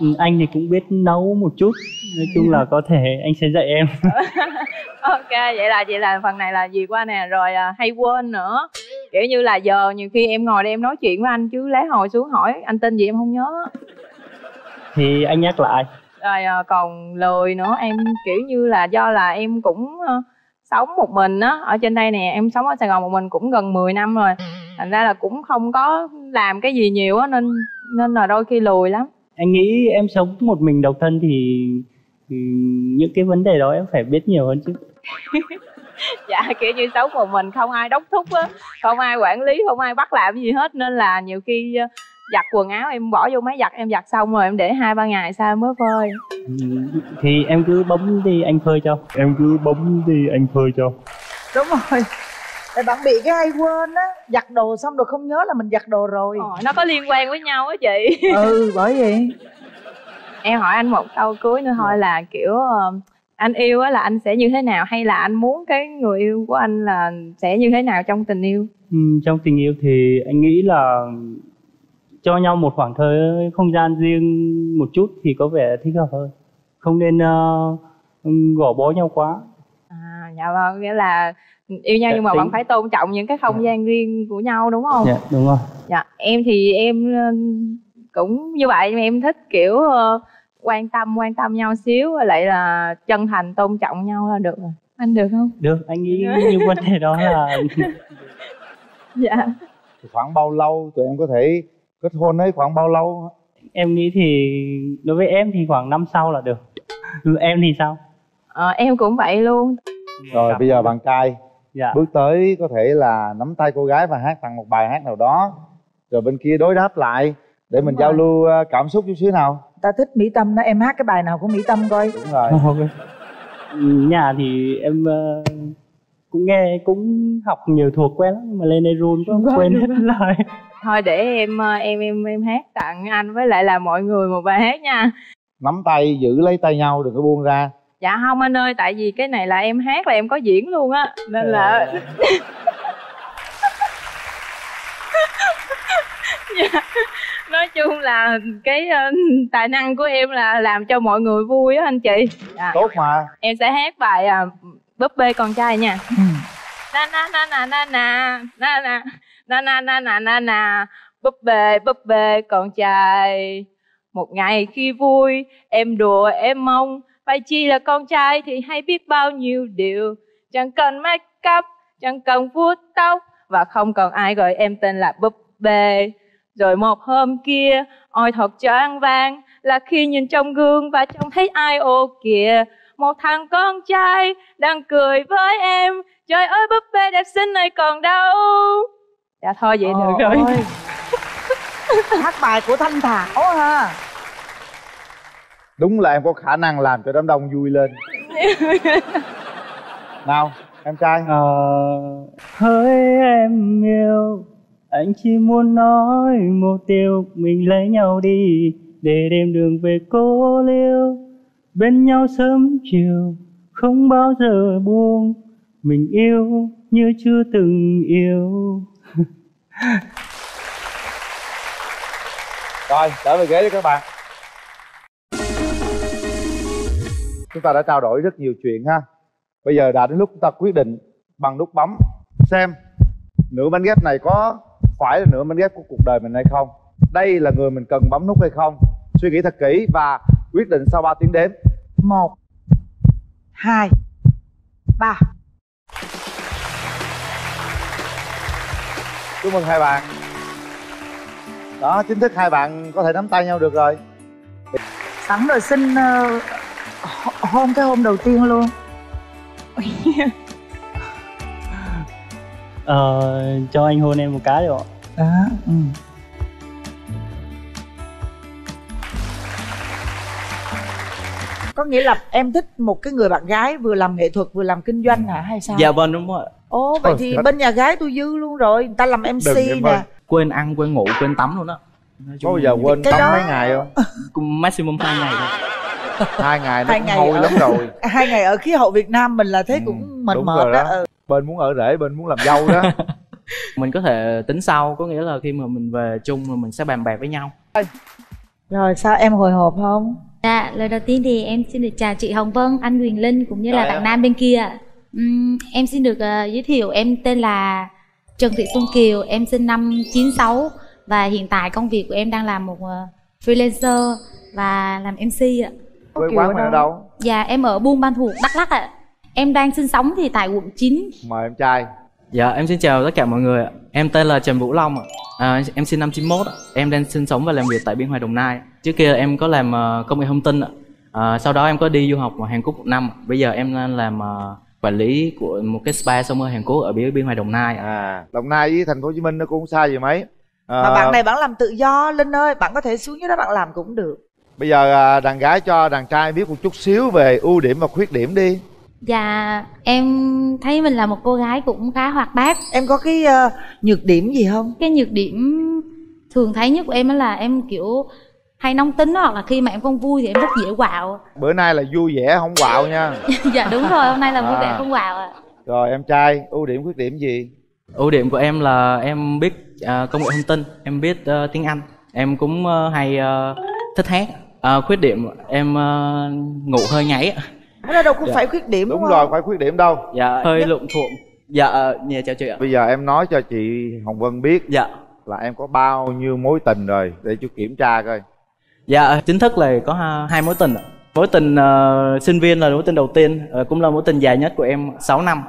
Ừ, anh thì cũng biết nấu một chút. Nói chung là có thể anh sẽ dạy em. Ok, vậy là vậy là phần này là gì qua nè, rồi à, hay quên nữa. kiểu như là giờ nhiều khi em ngồi đây em nói chuyện với anh chứ lấy hồi xuống hỏi anh tên gì em không nhớ. Thì anh nhắc lại. Rồi à, còn lười nữa em kiểu như là do là em cũng ờ, sống một mình á ở trên đây nè em sống ở sài gòn một mình cũng gần 10 năm rồi. Thành ra là cũng không có làm cái gì nhiều á nên nên là đôi khi lười lắm anh nghĩ em sống một mình độc thân thì, thì những cái vấn đề đó em phải biết nhiều hơn chứ. Dạ kiểu như sống một mình không ai đốc thúc á không ai quản lý không ai bắt làm gì hết nên là nhiều khi ờ, giặt quần áo em bỏ vô máy giặt em giặt xong rồi em để hai ba ngày sau em mới phơi. Ừ, thì em cứ bấm đi anh phơi cho. Em cứ bấm đi anh phơi cho. Đúng rồi tại bạn bị cái hay quên á giặt đồ xong rồi không nhớ là mình giặt đồ rồi. Ờ, nó có liên quan với nhau á chị. Ừ bởi vậy. Em hỏi anh một câu cuối nữa thôi là kiểu ờ, anh yêu á là anh sẽ như thế nào? Hay là anh muốn cái người yêu của anh là sẽ như thế nào trong tình yêu? Ừ, trong tình yêu thì anh nghĩ là cho nhau một khoảng thời không gian riêng một chút thì có vẻ thích hợp hơn. Không nên uh, gò bó nhau quá. À dạ vâng nghĩa là yêu nhau Dạ, nhưng mà tính- vẫn phải tôn trọng những cái không gian riêng của nhau đúng không? Dạ đúng rồi. Dạ em thì em ờ, cũng như vậy nhưng em thích kiểu ờ, quan tâm quan tâm nhau xíu với lại là chân thành tôn trọng nhau là được rồi. Anh được không? Được anh nghĩ như vấn đề đó là dạ. Thì khoảng bao lâu tụi em có thể kết hôn ấy? Khoảng bao lâu? Em nghĩ thì đối với em thì khoảng năm sau là được. Em thì sao? Ờ, em cũng vậy luôn. Rồi bây giờ bạn trai. dạ bước tới có thể là nắm tay cô gái và hát tặng một bài hát nào đó. Rồi bên kia đối đáp lại để mình Đúng giao rồi. lưu ờ, cảm xúc chút xíu nào. Ta thích mỹ tâm đó em hát cái bài nào của mỹ tâm coi. Đúng rồi. Ok. Ừ, nhà thì em ờ, cũng nghe cũng học nhiều thuộc quen lắm nhưng mà lên đây run quá quên hết lời. Thôi để em ờ, em em em hát tặng anh với lại là mọi người một bài hát nha. Nắm tay giữ lấy tay nhau đừng có buông ra dạ không anh ơi tại vì cái này là em hát là em có diễn luôn á nên là dạ. nói chung là cái ờ, tài năng của em là làm cho mọi người vui á anh chị dạ. tốt mà em sẽ hát bài à, búp bê con trai nha na na na na na na na na na na na na na na búp bê búp bê con trai một ngày khi vui em đùa em mong phải chi là con trai thì hay biết bao nhiêu điều. Chẳng cần make up chẳng cần vuốt tóc và không còn ai gọi em tên là búp bê. Rồi một hôm kia ôi thật choáng váng là khi nhìn trong gương và trông thấy ai ô kìa. Một thằng con trai đang cười với em trời ơi búp bê đẹp xinh này còn đâu. Dạ thôi vậy được Trời rồi. ơi. hát bài của thanh thảo ha đúng là em có khả năng làm cho đám đông vui lên. Nào em trai. Ờ, hỡi em yêu anh chỉ muốn nói một điều mình lấy nhau đi để đêm đường về cô liêu. Bên nhau sớm chiều không bao giờ buông mình yêu như chưa từng yêu. Rồi trở về ghế đi các bạn chúng ta đã trao đổi rất nhiều chuyện ha. Bây giờ đã đến lúc chúng ta quyết định bằng nút bấm xem nửa bánh ghép này có phải là nửa bánh ghép của cuộc đời mình hay không. Đây là người mình cần bấm nút hay không? Suy nghĩ thật kỹ và quyết định sau 3 tiếng đếm. Một hai ba. Chúc mừng hai bạn. Đó chính thức hai bạn có thể nắm tay nhau được rồi. Sẵn rồi xin ờ, hôn cái hôm đầu tiên luôn. Ờ, cho anh hôn em một cái được ạ. Đó ừ. có nghĩa là em thích một cái người bạn gái vừa làm nghệ thuật vừa làm kinh doanh hả hay sao? Dạ vâng đúng rồi ồ vậy Ờ, thì thật. bên nhà gái tôi dư luôn rồi. Người ta làm mc Đừng em nè. Quên ăn, quên ngủ, quên tắm luôn á. Nói có bao giờ quên tắm đó- mấy ngày không? Cũng maximum 2 ngày thôi hai ngày nó Hai cũng ngày hôi ở- lắm rồi hai ngày ở khí hậu việt nam mình là thấy cũng mệt đúng mệt rồi đó, đó Ừ. bên muốn ở rể bên muốn làm dâu đó Mình có thể tính sau, có nghĩa là khi mà mình về chung rồi mình sẽ bàn bạc với nhau rồi sao em hồi hộp không Dạ, lời đầu tiên thì em xin được chào chị Hồng Vân, anh Quyền Linh cũng như là Trời bạn ơi. Nam bên kia. Ừm, em xin được ờ, giới thiệu em tên là Trần Thị Xuân Kiều, em sinh năm 96 và hiện tại công việc của em đang làm một ờ, freelancer và làm MC ạ. Quê quán mình ở đâu Dạ em ở Buôn Ban Thuột, Đắk Lắk ạ. Em đang sinh sống thì tại quận 9. mời em trai Dạ em xin chào tất cả mọi người ạ. Em tên là Trần Vũ Long ạ. À, em sinh năm 91 ạ. Em đang sinh sống và làm việc tại Biên Hòa Đồng Nai. Trước kia em có làm ờ, công nghệ thông tin ạ. À, sau đó em có đi du học ở Hàn Quốc một năm. Bây giờ em làm ờ, quản lý của một cái spa sông hơi Hàn Quốc ở Biên Biên Hòa Đồng Nai à đồng nai với thành phố hồ chí minh nó cũng không xa gì mấy à, mà bạn này bạn làm tự do linh ơi bạn có thể xuống dưới đó bạn làm cũng được bây giờ à, đàn gái cho đàn trai biết một chút xíu về ưu điểm và khuyết điểm đi Dạ em thấy mình là một cô gái cũng khá hoạt bát. em có cái ờ, nhược điểm gì không Cái nhược điểm thường thấy nhất của em đó là em kiểu hay nóng tính đó, hoặc là khi mà em không vui thì em rất dễ quạo. bữa nay là vui vẻ không quạo nha dạ đúng rồi, hôm nay là vui vẻ À. không quạo ạ. rồi em trai ưu điểm khuyết điểm gì Ưu điểm của em là em biết à, công nghệ thông tin, em biết ờ, tiếng Anh, em cũng ờ, hay ờ, thích hát. À, khuyết điểm em ờ, ngủ hơi ngáy đó đâu có Dạ. phải khuyết điểm đúng, đúng không rồi phải khuyết điểm đâu Dạ hơi lộn thuộn. Dạ ờ, dạ chào chị ạ. bây giờ em nói cho chị hồng vân biết Dạ. là em có bao nhiêu mối tình rồi để chú kiểm tra coi Dạ chính thức là có ha- hai mối tình ạ. Mối tình ờ, sinh viên là mối tình đầu tiên, ờ, cũng là mối tình dài nhất của em 6 năm.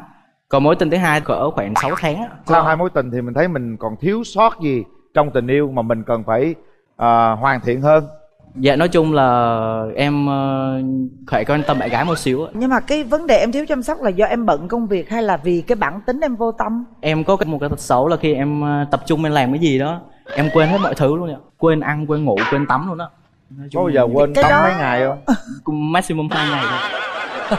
Còn mối tình thứ hai cỡ khoảng 6 tháng. sau hai mối tình thì mình thấy mình còn thiếu sót gì trong tình yêu mà mình cần phải à, hoàn thiện hơn Dạ nói chung là em ờ, phải quan tâm bạn gái một xíu nhưng mà cái vấn đề em thiếu chăm sóc là do em bận công việc hay là vì cái bản tính em vô tâm? Em có cái- một cái tật xấu là khi em ờ, tập trung em làm cái gì đó Em quên hết mọi thứ luôn ạ. Quên ăn, quên ngủ, quên tắm luôn á. Nói chung có bao giờ quên tắm đó- mấy ngày không? Cũng maximum 2 ngày thôi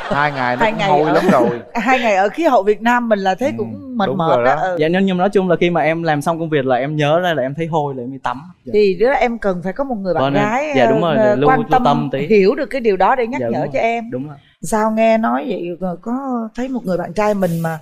hai ngày nó Hai cũng ngày hôi ở- lắm rồi hai ngày ở khí hậu Việt Nam mình là thấy cũng mệt mệt đó, đó. Ừ. Dạ nhưng nhưng mà nói chung là khi mà em làm xong công việc là em nhớ ra là em thấy hôi là em đi tắm Dạ. thì đó em cần phải có một người bạn Vâng, gái dạ, đúng rồi, ờ, lưu- quan lưu tâm, tâm tí. hiểu được cái điều đó để nhắc Dạ, nhở rồi. cho em Đúng rồi sao nghe nói vậy ờ, có thấy một người bạn trai mình mà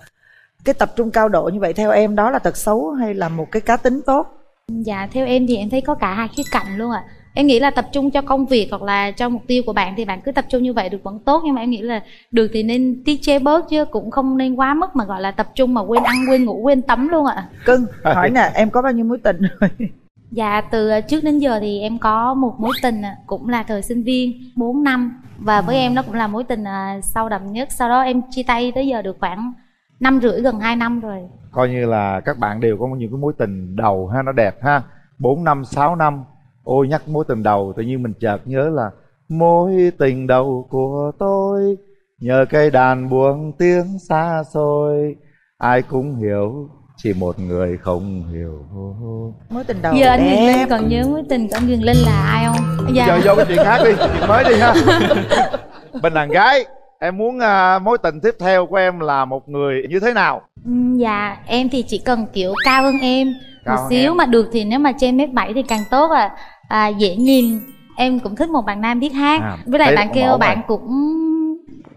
cái tập trung cao độ như vậy theo em đó là tật xấu hay là một cái cá tính tốt Dạ theo em thì em thấy có cả hai khía cạnh luôn ạ. Em nghĩ là tập trung cho công việc hoặc là cho mục tiêu của bạn thì bạn cứ tập trung như vậy được vẫn tốt nhưng mà em nghĩ là được thì nên tiết chế bớt chứ cũng không nên quá mức mà gọi là tập trung mà quên ăn quên ngủ quên tắm luôn ạ. cưng hỏi nè em có bao nhiêu mối tình rồi Dạ từ trước đến giờ thì em có một mối tình ạ, cũng là thời sinh viên 4 năm và với em nó cũng là mối tình à, sâu đậm nhất. Sau đó em chia tay tới giờ được khoảng năm rưỡi gần 2 năm rồi. coi như là các bạn đều có những cái mối tình đầu ha nó đẹp ha 4 năm 6 năm ôi nhắc mối tình đầu tự nhiên mình chợt nhớ là mối tình đầu của tôi. Nhờ cây đàn buông tiếng xa xôi ai cũng hiểu chỉ một người không hiểu. Mối tình đầu giờ anh Huyền Linh còn nhớ mối tình của anh Huyền Linh là ai không? Dạ. giờ vô cái chuyện khác đi chuyện mới đi ha. Bên đàn gái em muốn à, mối tình tiếp theo của em là một người như thế nào? Ừ, Dạ em thì chỉ cần kiểu cao hơn em Cao một xíu em. mà được thì nếu mà trên mét bảy thì càng tốt à. à dễ nhìn. Em cũng thích một bạn nam biết hát. À, với lại bạn kêu bạn rồi. cũng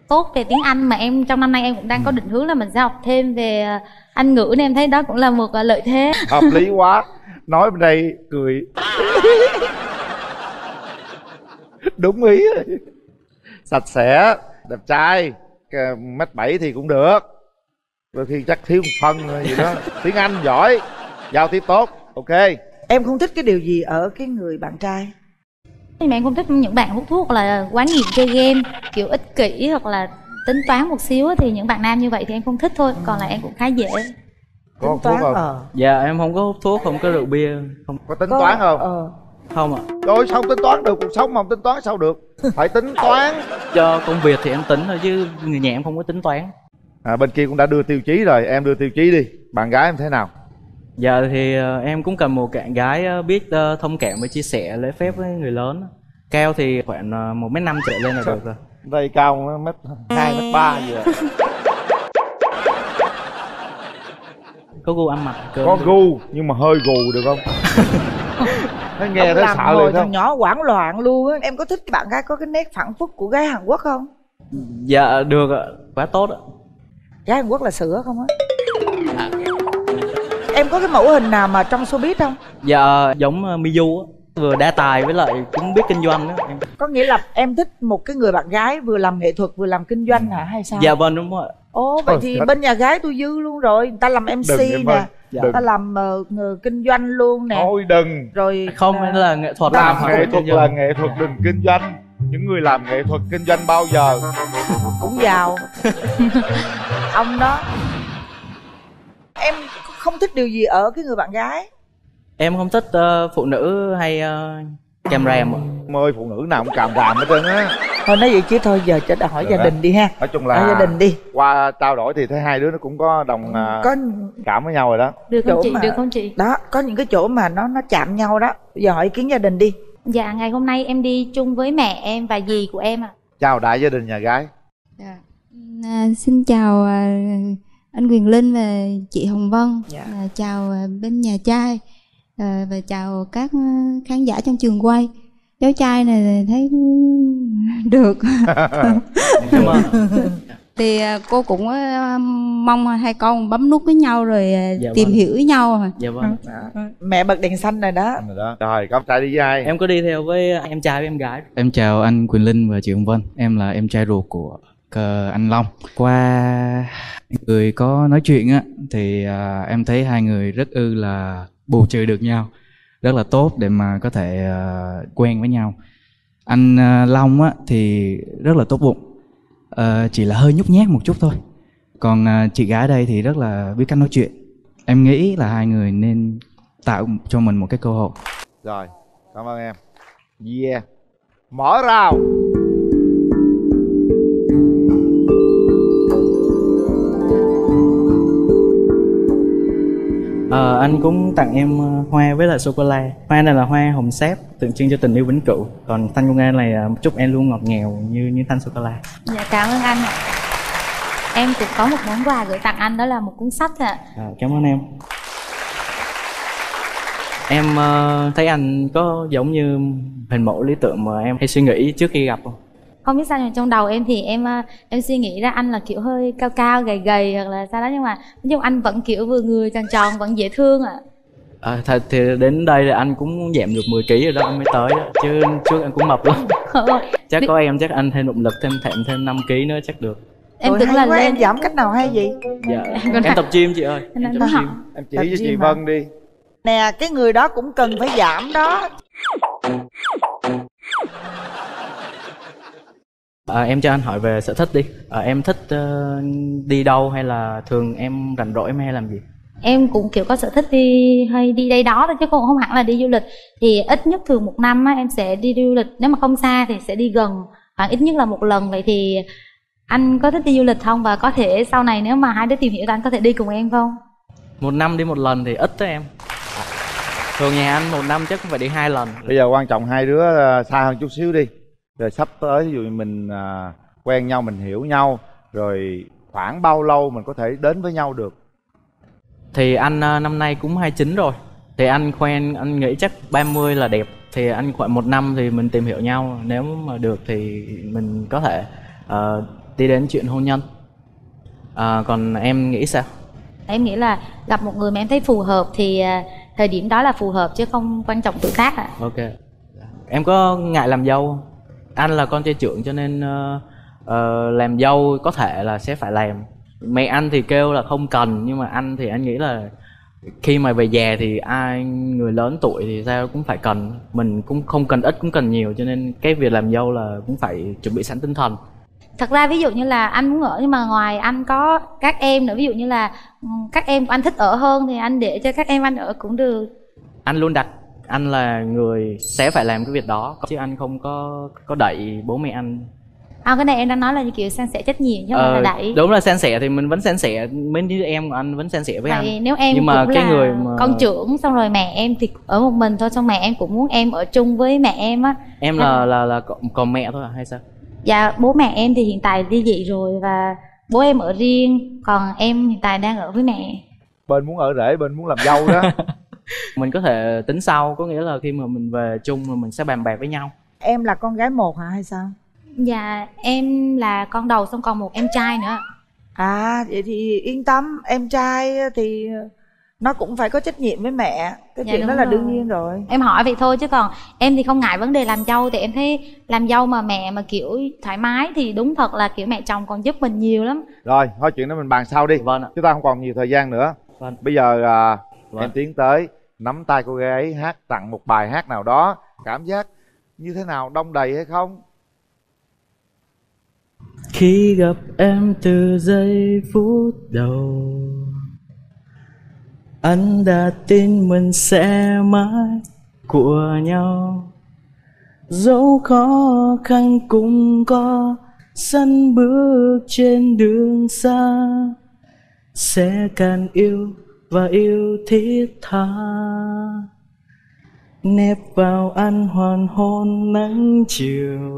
tốt về tiếng Anh mà em trong năm nay em cũng đang có định hướng là mình sẽ học thêm về à, Anh ngữ nên em thấy đó cũng là một à, lợi thế. Hợp lý quá. Nói bên đây cười. Đúng ý. Sạch sẽ đẹp trai. Mét bảy thì cũng được. Đôi khi chắc thiếu một phân gì đó. Tiếng anh giỏi giao tiếp tốt ok. Em không thích cái điều gì ở cái người bạn trai. Nhưng mà em không thích những bạn hút thuốc hoặc là quá nghiện chơi game kiểu ích kỷ hoặc là tính toán một xíu thì những bạn nam như vậy thì em không thích thôi còn là em cũng khá dễ. Có hút thuốc không? Dạ em không có hút thuốc, không có rượu bia không. Có tính toán không? ờ. Không ạ. Trời sao không tính toán được? Cuộc sống mà không tính toán sao được? Phải tính toán. Cho công việc thì em tính thôi chứ người nhà em không có tính toán. À, bên kia cũng đã đưa tiêu chí rồi em đưa tiêu chí đi. Bạn gái em thế nào Dạ thì ờ, em cũng cần một bạn gái ờ, biết ờ, thông cảm và chia sẻ lễ phép với người lớn. Cao thì khoảng một mét năm trở lên là được rồi. Đây cao mét hai mét ba gì à. Có gu ăn mặc cơ có gu nhưng mà hơi gù được không? Thấy nghe làm sợ thằng không nhỏ hoảng loạn luôn á. Em có thích bạn gái có cái nét phản phúc của gái Hàn Quốc không? Dạ được ạ, quá tốt ạ. Gái Hàn Quốc là sữa không á em có cái mẫu hình nào mà trong showbiz không? Dạ giống uh, Miyu á. Vừa đa tài với lại cũng biết kinh doanh đó em có nghĩa là em thích một cái người bạn gái vừa làm nghệ thuật vừa làm kinh doanh hả? Hay sao? Dạ vâng đúng rồi. Ồ vậy Ôi, thì thật. bên nhà gái tôi dư luôn rồi. Người ta làm mc Đừng em nè. Ơi, người đừng. ta làm ờ, nghề kinh doanh luôn nè. Thôi đừng. Rồi không phải là nghệ thuật làm hoặc nghệ thuật là nghệ thuật đừng kinh doanh. Những người làm nghệ thuật kinh doanh bao giờ? Cũng giàu. Ông đó. Em không thích điều gì ở cái người bạn gái. Em không thích ờ, phụ nữ hay uh, càm ràm ạ. Ơi phụ nữ nào cũng càm ràm hết trơn á. Thôi nói vậy chứ thôi giờ cho đã hỏi Được gia đình đi ha. Nói chung là hỏi gia đình đi. qua trao đổi thì thấy hai đứa nó cũng có đồng à, có cảm với nhau rồi đó. Được không chỗ chị? mà- được không chị? đó có những cái chỗ mà nó nó chạm nhau đó. Giờ hỏi ý kiến gia đình đi. Dạ ngày hôm nay em đi chung với mẹ em và dì của em ạ. Chào đại gia đình nhà gái. À, xin chào à, anh Quyền Linh và chị Hồng Vân. Dạ. À, chào à, bên nhà trai à, và chào các à, khán giả trong trường quay. Cháu trai này thấy được. Thì à, cô cũng à, mong hai con bấm nút với nhau rồi à, Dạ tìm vâng. hiểu với nhau. à. dạ vâng mẹ bật đèn xanh rồi đó rồi đó rồi con trai đi với ai em có đi theo với em trai với em gái Em chào anh Quyền Linh và chị Hồng Vân. Em là em trai ruột của ờ, anh Long. Qua người có nói chuyện á thì à, em thấy hai người rất ư là bù trừ được nhau, rất là tốt để mà có thể à, quen với nhau. Anh à, Long á thì rất là tốt bụng, Ờ, chỉ là hơi nhút nhát một chút thôi. Còn à, chị gái đây thì rất là biết cách nói chuyện. Em nghĩ là hai người nên tạo cho mình một cái cơ hội. rồi cảm ơn em yeah mở rào Ờ, anh cũng tặng em ờ, hoa với lại sô cô la. Hoa này là hoa hồng sáp tượng trưng cho tình yêu vĩnh cửu. Còn thanh công an này ờ, chúc em luôn ngọt ngào như như thanh sô cô la. Dạ cảm ơn anh ạ. Em cũng có một món quà gửi tặng anh đó là một cuốn sách ạ. À, cảm ơn em. Em ờ, thấy anh có giống như hình mẫu lý tưởng mà em hay suy nghĩ trước khi gặp không không biết sao nhưng mà trong đầu em thì em ờ, em suy nghĩ ra anh là kiểu hơi cao cao gầy gầy hoặc là sao đó nhưng mà nói chung anh vẫn kiểu vừa người tròn tròn vẫn dễ thương ạ. À, thật thì đến đây là anh cũng giảm được 10 kg rồi đó anh mới tới đó. chứ trước anh cũng mập lắm. Chắc có em chắc anh thêm động lực thêm thẹn thêm 5 kg nữa chắc được. Em tưởng là quá, lên em giảm cách nào hay vậy? Dạ. Còn em tập gym chị ơi. Anh em tập gym. em chỉ Tập với chị hả? Vân đi. Nè cái người đó cũng cần phải giảm đó À, em cho anh hỏi về sở thích đi. À, em thích ờ, đi đâu hay là thường em rảnh rỗi em hay làm gì? em cũng kiểu có sở thích đi hay đi đây đó thôi chứ cũng không hẳn là đi du lịch thì ít nhất thường một năm á, em sẽ đi du lịch nếu mà không xa thì sẽ đi gần khoảng ít nhất là một lần vậy thì anh có thích đi du lịch không và có thể sau này nếu mà hai đứa tìm hiểu thì anh có thể đi cùng em không Một năm đi một lần thì ít đó em. Thường nhà anh một năm chắc cũng phải đi hai lần. bây giờ quan trọng hai đứa à, xa hơn chút xíu đi rồi sắp tới ví dụ mình à, quen nhau mình hiểu nhau rồi khoảng bao lâu mình có thể đến với nhau được Thì anh ờ, năm nay cũng 29 rồi. Thì anh khoen anh nghĩ chắc 30 là đẹp. Thì anh khoảng một năm thì mình tìm hiểu nhau. Nếu mà được thì mình có thể ờ, đi đến chuyện hôn nhân. À, còn em nghĩ sao? em nghĩ là gặp một người mà em thấy phù hợp thì à, thời điểm đó là phù hợp chứ không quan trọng tuổi tác ạ ok em có ngại làm dâu không? Anh là con trai trưởng cho nên ờ, ờ, làm dâu có thể là sẽ phải làm. Mẹ anh thì kêu là không cần nhưng mà anh thì anh nghĩ là khi mà về già thì ai người lớn tuổi thì sao cũng phải cần. Mình cũng không cần ít cũng cần nhiều cho nên cái việc làm dâu là cũng phải chuẩn bị sẵn tinh thần. Thật ra ví dụ như là anh muốn ở nhưng mà ngoài anh có các em nữa ví dụ như là ừ, các em của anh thích ở hơn thì anh để cho các em anh ở cũng được. Anh luôn đặt anh là người sẽ phải làm cái việc đó. Chứ anh không có có đẩy bố mẹ anh. À cái này em đang nói là như kiểu san sẻ trách nhiệm chứ không phải Ờ, là đẩy. đúng là san sẻ thì mình vẫn san sẻ mấy đứa em của anh vẫn san sẻ với Vậy anh. nếu em nhưng mà cũng cái là người mà con trưởng xong rồi mẹ em thì ở một mình thôi xong mẹ em cũng muốn em ở chung với mẹ em á. Em là là là còn, còn mẹ thôi à hay sao? Dạ bố mẹ em thì hiện tại ly dị rồi và bố em ở riêng còn em hiện tại đang ở với mẹ. Bên muốn ở rể bên muốn làm dâu đó mình có thể tính sau có nghĩa là khi mà mình về chung rồi mình sẽ bàn bạc với nhau. Em là con gái một hả hay sao? Dạ em là con đầu xong còn một em trai nữa. À vậy thì yên tâm em trai thì nó cũng phải có trách nhiệm với mẹ. Cái Dạ, chuyện đó là rồi. đương nhiên rồi. Em hỏi vậy thôi chứ còn em thì không ngại vấn đề làm dâu thì em thấy làm dâu mà mẹ mà kiểu thoải mái thì đúng thật là kiểu mẹ chồng còn giúp mình nhiều lắm. Rồi thôi chuyện đó mình bàn sau đi. Vâng ạ. chúng ta không còn nhiều thời gian nữa. Vâng. bây giờ à, Vâng. em tiến tới nắm tay cô gái ấy hát tặng một bài hát nào đó. Cảm giác như thế nào? Đông đầy hay không? Khi gặp em từ giây phút đầu Anh đã tin mình sẽ mãi của nhau. Dẫu khó khăn cũng có săn bước trên đường xa Sẽ càng yêu và yêu thiết tha. Nép vào anh hoàn hôn nắng chiều.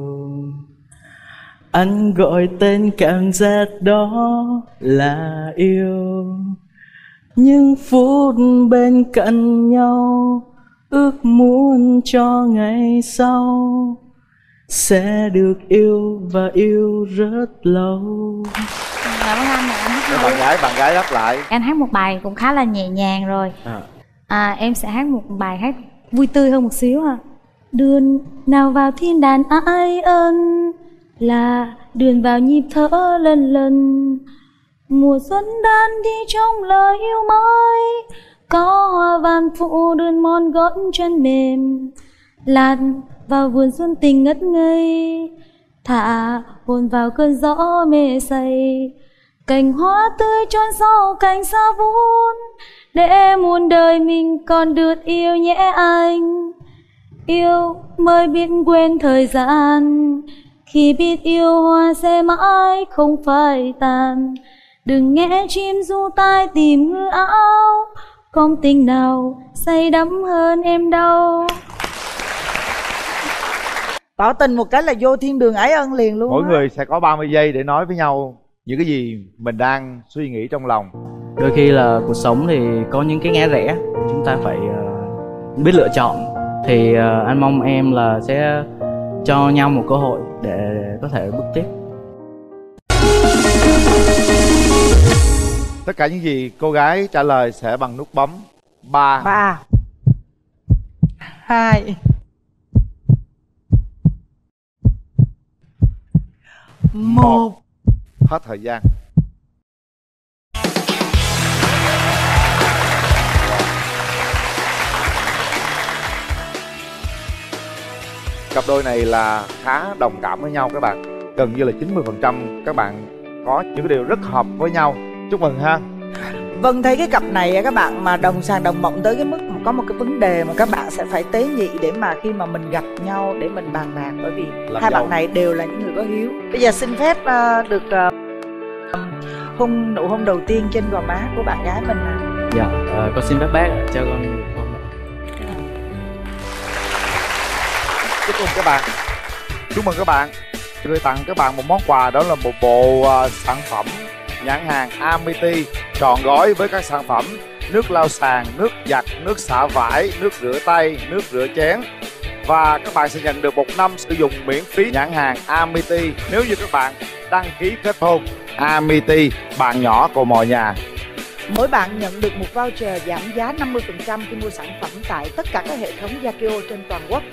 Anh gọi tên cảm giác đó là yêu. Những phút bên cạnh nhau, ước muốn cho ngày sau sẽ được yêu và yêu rất lâu. Cảm ơn anh ạ. Để bạn gái bạn gái đáp lại. Em hát một bài cũng khá là nhẹ nhàng rồi. À, em sẽ hát một bài hát vui tươi hơn một xíu à đường nào vào thiên đàn ai ân là đường vào nhịp thở lần lần. Mùa xuân đan đi trong lời yêu mới có hoa vàng phụ đơn mòn gót chân mềm. Lạt vào vườn xuân tình ngất ngây thả hồn vào cơn gió mê say cành hoa tươi trôn sau cành xa vun để muôn đời mình còn được yêu nhé anh. Yêu mới biết quên thời gian khi biết yêu hoa sẽ mãi không phai tàn. Đừng nghe chim du tai tìm hư áo không tình nào say đắm hơn em đâu. Tỏ tình một cái là vô thiên đường ái ân liền luôn mỗi á. người sẽ có 30 giây để nói với nhau những cái gì mình đang suy nghĩ trong lòng. Đôi khi là cuộc sống thì có những cái ngã rẽ chúng ta phải ờ, biết lựa chọn. Thì ờ, anh mong em là sẽ cho nhau một cơ hội để có thể bước tiếp. Tất cả những gì cô gái trả lời sẽ bằng nút bấm ba. Ba. Hai. Một hết thời gian. Cặp đôi này là khá đồng cảm với nhau các bạn. Gần như là 90% các bạn có những cái điều rất hợp với nhau. Chúc mừng ha. Vâng thấy cái cặp này các bạn mà đồng sàng đồng mộng tới cái mức mà có một cái vấn đề mà các bạn sẽ phải tế nhị để mà khi mà mình gặp nhau để mình bàn bạc. Bởi vì Làm hai dâu. bạn này đều là những người có hiếu. Bây giờ xin phép ờ, được ờ, hôn nụ hôn đầu tiên trên gò má của bạn gái mình nè. dạ ờ, con xin phép bác cho con chúc mừng các bạn. Chúc mừng các bạn. Gửi tặng các bạn một món quà đó là một bộ ờ, sản phẩm nhãn hàng Amity trọn gói với các sản phẩm nước lau sàn, nước giặt, nước xả vải, nước rửa tay, nước rửa chén. Và các bạn sẽ nhận được một năm sử dụng miễn phí nhãn hàng Amity. Nếu như các bạn đăng ký kết hôn. Amity bạn nhỏ của mọi nhà. Mỗi bạn nhận được một voucher giảm giá 50% khi mua sản phẩm tại tất cả các hệ thống Yakio trên toàn quốc.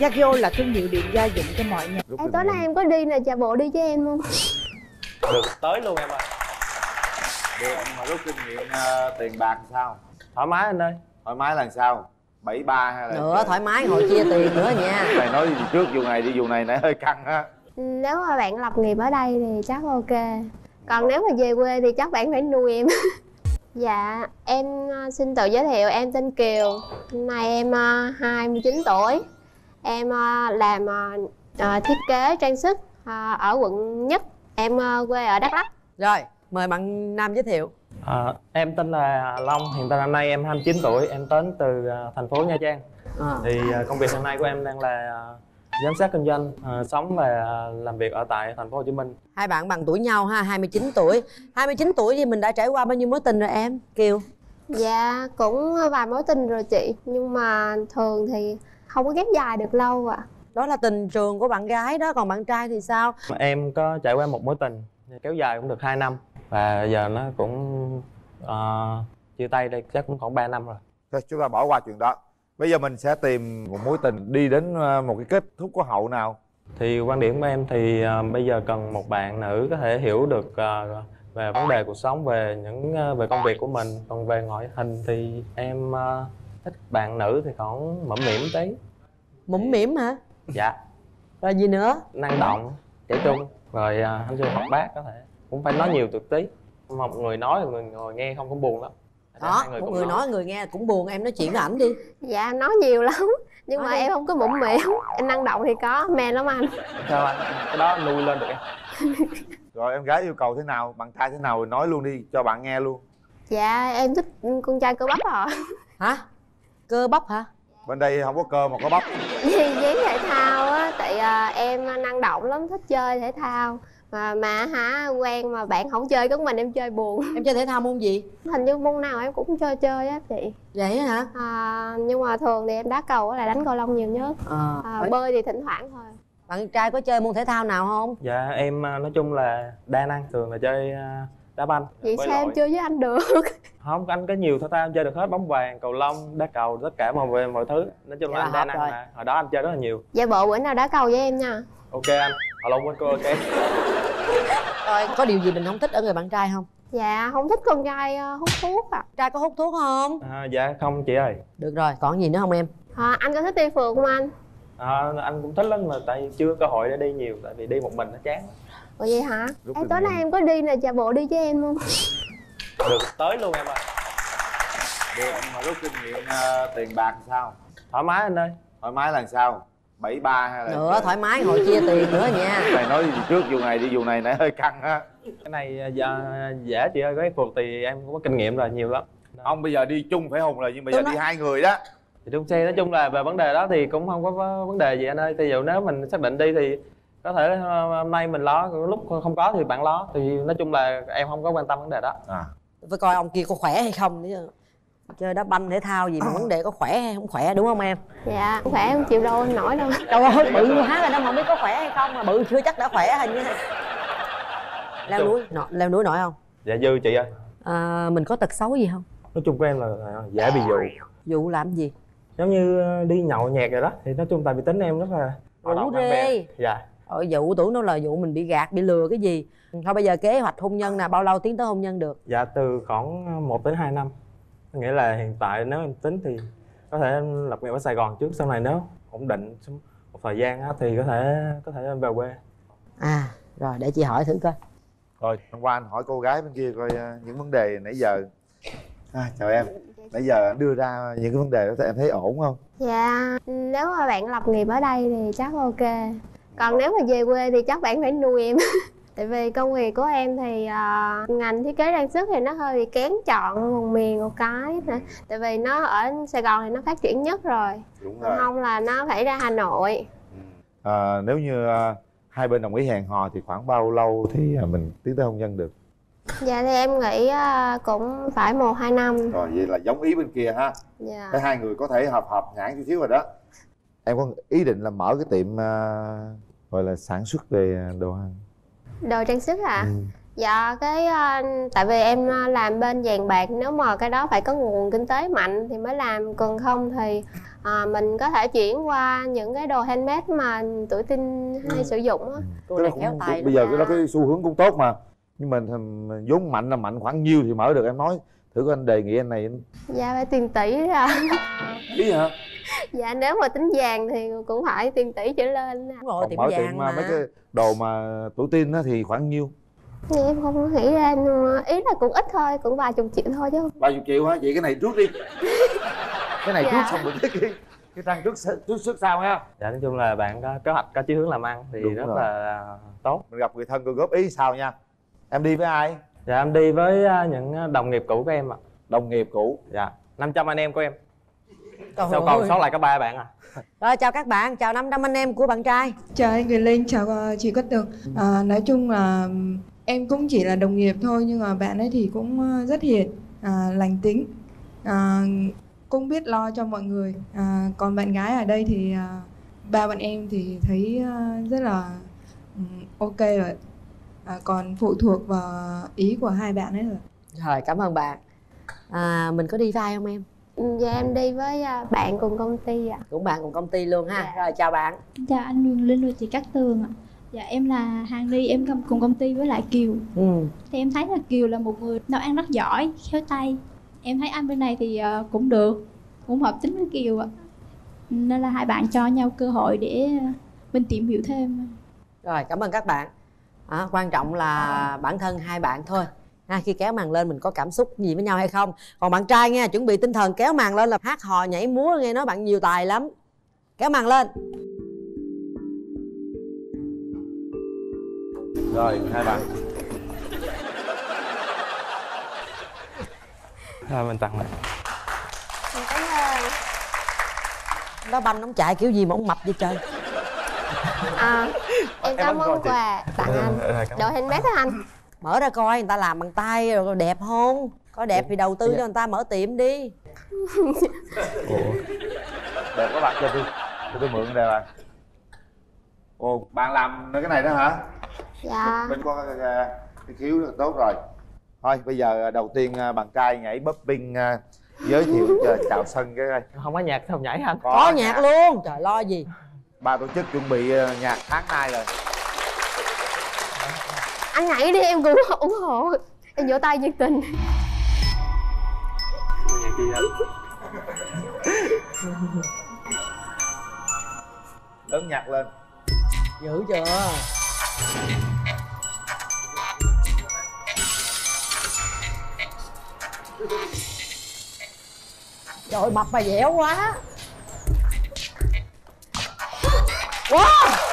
Yakio là thương hiệu điện gia dụng cho mọi nhà. Ê, tối nay em có đi nè, chà bộ đi với em luôn. Được tới luôn em ơi được mà rút kinh nghiệm ờ, tiền bạc sao? Thoải mái anh ơi. Thoải mái là sao? bảy ba hay là nữa thoải mái ngồi chia tiền nữa nha. Này nói gì trước vụ này đi vụ này nãy hơi căng á Nếu mà bạn lập nghiệp ở đây thì chắc ok. Còn nếu mà về quê thì chắc bạn phải nuôi em. Dạ, em ờ, xin tự giới thiệu em tên Kiều. Hôm nay em ờ, 29 tuổi. Em ờ, làm ờ, ờ, thiết kế trang sức ờ, ở quận Nhất. Em ờ, quê ở Đắk Lắk. Rồi mời bạn nam giới thiệu. À, em tên là Long, hiện tại năm nay em 29 tuổi, em đến từ thành phố Nha Trang. À. Thì công việc hiện nay của em đang là giám sát kinh doanh, à, sống và à, làm việc ở tại thành phố Hồ Chí Minh. hai bạn bằng tuổi nhau ha 29 tuổi. 29 tuổi thì mình đã trải qua bao nhiêu mối tình rồi em Kiều? Dạ, cũng vài mối tình rồi chị. Nhưng mà thường thì không có ghép dài được lâu ạ. Đó là tình trường của bạn gái đó còn bạn trai thì sao? Em có trải qua một mối tình kéo dài cũng được 2 năm. Và giờ nó cũng à, chia tay đây chắc cũng khoảng 3 năm rồi. Thôi chúng ta bỏ qua chuyện đó bây giờ mình sẽ tìm một mối tình đi đến ờ, một cái kết thúc có hậu nào? Thì quan điểm của em thì ờ, bây giờ cần một bạn nữ có thể hiểu được ờ, về vấn đề cuộc sống về những ờ, về công việc của mình. Còn về ngoại hình thì em ờ, thích bạn nữ thì còn mẫm mỉm tí. Mũm mỉm hả? Dạ. Rồi gì nữa? Năng động trẻ trung. Rồi à, anh chưa hoạt bát có thể. Cũng phải nói nhiều được tí. Một người nói người ngồi nghe không có buồn lắm đó hai người một người nói. nói người nghe cũng buồn em nói chuyện với ảnh đi. Dạ em nói nhiều lắm nhưng Nói mà đi. em không có mũm mỉm em năng động thì có men lắm anh. Sao anh? Cái đó nuôi lên được em. Rồi em gái yêu cầu thế nào bạn trai thế nào rồi nói luôn đi cho bạn nghe luôn. Dạ em thích con trai cơ bắp à. Hả? Cơ bắp hả? Bên đây không có cơ mà có bắp. Dáng thể thao á tại à, em năng động lắm thích chơi thể thao mà mà hả quen mà bạn không chơi có mình em chơi buồn. Em chơi thể thao môn gì? Hình như môn nào em cũng chơi chơi á chị. Vậy á hả? À, nhưng mà thường thì em đá cầu lại đánh cầu lông nhiều nhất. À, à, bơi thì thỉnh thoảng thôi. Bạn trai có chơi môn thể thao nào không? Dạ em à, nói chung là đa năng thường là chơi à, đá banh. Vậy sao em lội. chơi với anh được. Không anh có nhiều thể thao em chơi được hết bóng vàng cầu lông đá cầu tất cả mọi về mọi thứ. Nói chung Vậy là là anh đa năng rồi. mà hồi đó anh chơi rất là nhiều. Dạ bộ bữa nào đá cầu với em nha. Ok anh hồi lâu quên cô ok. Rồi có điều gì mình không thích ở người bạn trai không? Dạ không thích con trai ờ, hút thuốc à trai có hút thuốc không? À, dạ không chị ơi. Được rồi còn gì nữa không em? À, anh có thích đi phượt không anh? À, anh cũng thích lắm mà tại chưa có cơ hội để đi nhiều tại vì đi một mình nó chán. Ủa vậy hả? Rút Ê, tối nay em có đi nè, chà bộ đi với em luôn được tới luôn em ơi được mà rút kinh nghiệm ờ, tiền bạc sao? Thoải mái anh ơi thoải mái là sao bảy ba hay là nữa thoải mái ngồi chia tiền nữa nha. Này nói gì trước vụ này đi vụ này nãy hơi căng á. Cái này à, dạ, dễ chị ơi cái phượt thì em cũng có kinh nghiệm rồi nhiều lắm. Không bây giờ đi chung phải hùng rồi nhưng bây Tôi giờ đi nói- hai người đó. Thì chung xe nói chung là về vấn đề đó thì cũng không có vấn- đề gì anh ơi. Thì dụ nếu mình xác định đi thì có thể ờ, hôm nay mình lo lúc không có thì bạn lo. Thì nói chung là em không có quan tâm vấn đề đó. À. Phải coi ông kia có khỏe hay không nữa chơi đá banh thể thao gì mà vấn đề có khỏe hay không khỏe đúng không em? Dạ, không khỏe không chịu đâu em nổi đâu. Trời ơi bự quá rồi đâu mà không biết có khỏe hay không mà bự chưa chắc đã khỏe hình như leo núi nọ, leo núi nổi không? Dạ dư chị ơi. À, mình có tật xấu gì không? Nói chung của em là à, dễ bị dụ. Dụ làm gì? Giống như ờ, đi nhậu nhẹt rồi đó thì nói chung tại vì tính em rất là rủ rê dạ. Ờ, dụ tưởng nó là dụ mình bị gạt bị lừa cái gì. Thôi bây giờ kế hoạch hôn nhân nè bao lâu tiến tới hôn nhân được? Dạ từ khoảng 1 đến 2 năm nghĩa là hiện tại nếu em tính thì có thể em lập nghiệp ở Sài Gòn trước sau này nếu ổn định một thời gian á, thì có thể có thể em về quê. À rồi để chị hỏi thử coi. Rồi hôm qua anh hỏi cô gái bên kia coi ờ, những vấn đề nãy giờ. À, chào em. Nãy giờ anh đưa ra những cái vấn đề đó thì em thấy ổn không? Dạ, nếu mà bạn lập nghiệp ở đây thì chắc ok. Còn nếu mà về quê thì chắc bạn phải nuôi em Tại vì công việc của em thì à, ngành thiết kế trang sức thì nó hơi bị kén chọn một miền một cái. Tại vì nó ở Sài Gòn thì nó phát triển nhất rồi. Đúng không là nó phải ra Hà Nội. À, nếu như ờ, hai bên đồng ý hẹn hò thì khoảng bao lâu thì mình tiến tới hôn nhân được? Dạ thì em nghĩ à, cũng phải một hai năm. Rồi vậy là giống ý bên kia ha. Dạ. Thấy hai người có thể hợp hợp nhãn chút xíu rồi đó. Em có ý định là mở cái tiệm ờ, gọi là sản xuất về đồ ăn Đồ trang sức à? Ừ. Dạ cái ờ, tại vì em ờ, làm bên vàng bạc nếu mà cái đó phải có nguồn kinh tế mạnh thì mới làm còn không thì ờ, mình có thể chuyển qua những cái đồ handmade mà tuổi teen hay sử dụng á. Cái đó cũng- cũng- bây giờ cái đó cái xu hướng cũng tốt mà nhưng mà vốn mạnh là mạnh khoảng nhiêu thì mở được em nói thử anh đề nghị anh này anh- Dạ phải tiền tỷ ra. ý hả dạ nếu mà tính vàng thì cũng phải tiền tỷ trở lên. Đúng rồi mở tiệm mà mấy cái đồ mà tuổi tin á thì khoảng nhiêu? Em không có nghĩ ra nhưng mà ý là cũng ít thôi, cũng vài chục triệu thôi chứ. không- bao nhiêu triệu hả? Vậy cái này trước đi. Cái này Dạ. trước xong rồi cái cái cái trang trước trước trước sau ha? Dạ nói chung là bạn có kế hoạch có chí hướng làm ăn thì Đúng rất rồi. là tốt. Mình gặp người thân cô góp ý sao nha? Em đi với ai? Dạ em đi với à, những đồng nghiệp cũ của em ạ. Đồng nghiệp cũ? Dạ 500 anh em của em Trời sao còn sót lại có ba bạn à? Rồi chào các bạn. Chào 500 anh em của bạn trai. Chào anh Quyền Linh, chào ờ, chị Cát Tường. À, Nói chung là em cũng chỉ là đồng nghiệp thôi Nhưng mà bạn ấy thì cũng ờ, rất hiền, à, lành tính. À, Cũng biết lo cho mọi người. À, Còn bạn gái ở đây thì à, ba bọn em thì thấy ờ, rất là ok rồi. À, Còn phụ thuộc vào ý của hai bạn ấy rồi. Rồi cảm ơn bạn. À, mình có đi với ai không em dạ em đi với à, bạn cùng công ty ạ. Cũng bạn cùng công ty luôn ha. Rồi chào bạn. Chào anh Nguyễn Linh và chị Cát Tường ạ. Dạ em là Hàng Ni, em cùng công ty với lại Kiều. Ừ. Thì em thấy là Kiều là một người nấu ăn rất giỏi, khéo tay. Em thấy anh bên này thì ờ, cũng được, cũng hợp tính với Kiều ạ. Nên là hai bạn cho nhau cơ hội để ờ, mình tìm hiểu thêm. Rồi cảm ơn các bạn. À, quan trọng là bản thân hai bạn thôi ha, khi kéo màn lên mình có cảm xúc gì với nhau hay không? Còn bạn trai nha chuẩn bị tinh thần kéo màn lên là hát hò nhảy múa nghe nói bạn nhiều tài lắm. Kéo màn lên. Rồi hai bạn. Rồi mình tặng này. Cảm ơn. Đó banh nóng chạy kiểu gì mà ông mập vậy trời? À, em có món quà tặng anh. Độ handmade hả anh mở ra coi người ta làm bằng tay rồi đẹp không? Có đẹp thì đầu tư cho người ta mở tiệm đi. Đẹp các bạn cho tôi cho tôi mượn đây bạn. Ồ bạn làm cái này đó hả? Dạ. Mình có cái, khiếu là tốt rồi. Thôi bây giờ đầu tiên à, bạn trai nhảy popping à, giới thiệu cho chào sân cái đây không có nhạc không nhảy hả có nhạc luôn. Trời lo gì. Ba tổ chức chuẩn bị à, nhạc tháng nay rồi anh nhảy đi em cũng ủng hộ em vỗ tay nhiệt tình. Lớn nhạc lên. Dữ chưa? Trời mập mà dẻo quá. Wow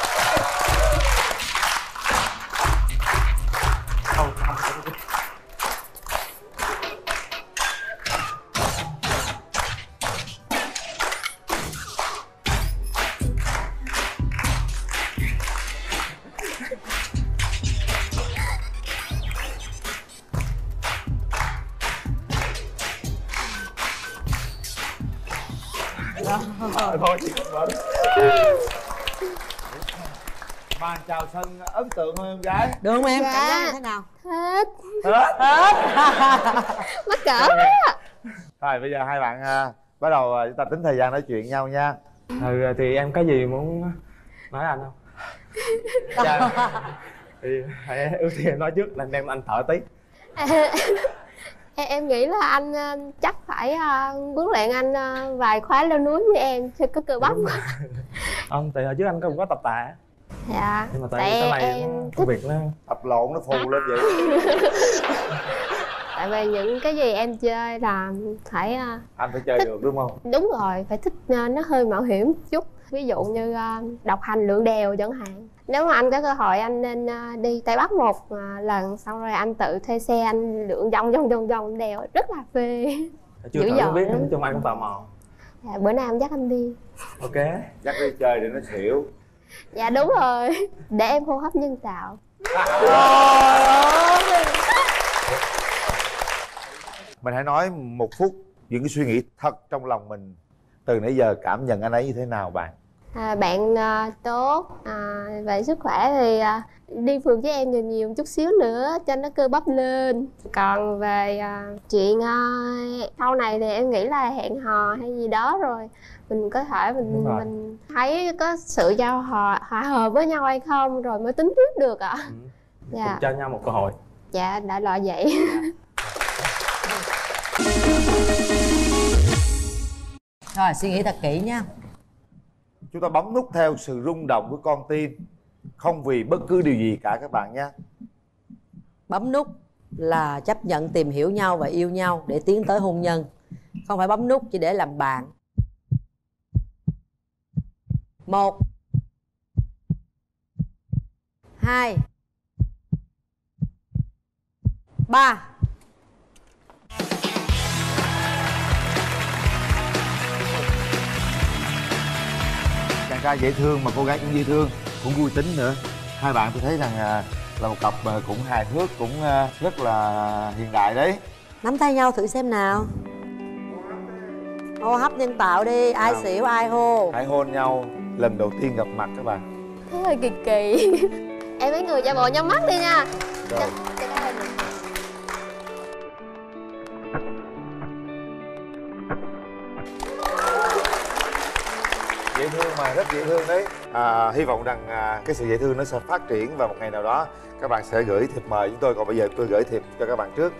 tượng không em gái. Được không em? Dạ. cảm giác như thế nào? Hết. Hết. Mắc cỡ quá. Rồi bây giờ hai bạn à, bắt đầu à, chúng ta tính thời gian nói chuyện nhau nha. Ừ thì em có gì muốn nói anh không? Dạ. thì hãy ưu tiên nói trước là đem anh thở tí. Em, em nghĩ là anh chắc phải ờ, huấn luyện anh ờ, vài khóa leo núi như em cho có cơ bắp không tại hồi trước anh cũng có tập tạ dạ. Nhưng mà tại tại cái này em công việc nó tập lộn nó phù lên vậy. Tại vì những cái gì em chơi là phải ờ, anh phải chơi được đúng không? Đúng rồi phải thích ờ, nó hơi mạo hiểm chút. Ví dụ như ờ, độc hành lượn đèo chẳng hạn. Nếu mà anh có cơ hội anh nên đi tây bắc một lần xong rồi anh tự thuê xe anh lượn vòng vòng vòng vòng đèo. Rất là phê. Chưa dữ thử biết nói chung anh cũng tò mò. Dạ, bữa nào em dắt anh đi. Ok. Dắt đi chơi để nó xỉu dạ đúng rồi. Để em hô hấp nhân tạo. Mình hãy nói một phút những cái suy nghĩ thật trong lòng mình. Từ nãy giờ cảm nhận anh ấy như thế nào bạn? À, bạn à, tốt. À, về sức khỏe thì à, đi phượt với em nhiều nhiều một chút xíu nữa cho nó cơ bắp lên. Còn về à, chuyện à, sau này thì em nghĩ là hẹn hò hay gì đó rồi mình có thể mình mình thấy có sự giao hòa hòa hợp với nhau hay không rồi mới tính tiếp được ạ. Dạ. Cùng cho nhau một cơ hội. Dạ đại loại vậy. Rồi suy nghĩ thật kỹ nha chúng ta bấm nút theo sự rung động của con tim. Không vì bất cứ điều gì cả các bạn nhé. Bấm nút là chấp nhận tìm hiểu nhau và yêu nhau để tiến tới hôn nhân. Không phải bấm nút chỉ để làm bạn một. Hai. Ba. Chàng trai dễ thương mà cô gái cũng dễ thương cũng vui tính nữa. Hai bạn tôi thấy rằng à, là một cặp à, cũng hài hước cũng à, rất là hiện đại đấy. Nắm tay nhau thử xem nào. Hô hấp nhân tạo đi ai xỉu ai hô? Hãy hôn nhau lần đầu tiên gặp mặt các bạn. Thế hơi kỳ kỳ. Em mấy người giả bộ nhắm mắt đi nha. Rồi. Dễ thương mà rất dễ thương đấy. À, hy vọng rằng à, cái sự dễ thương nó sẽ phát triển và một ngày nào đó các bạn sẽ gửi thiệp mời chúng tôi. Còn bây giờ tôi gửi thiệp cho các bạn trước.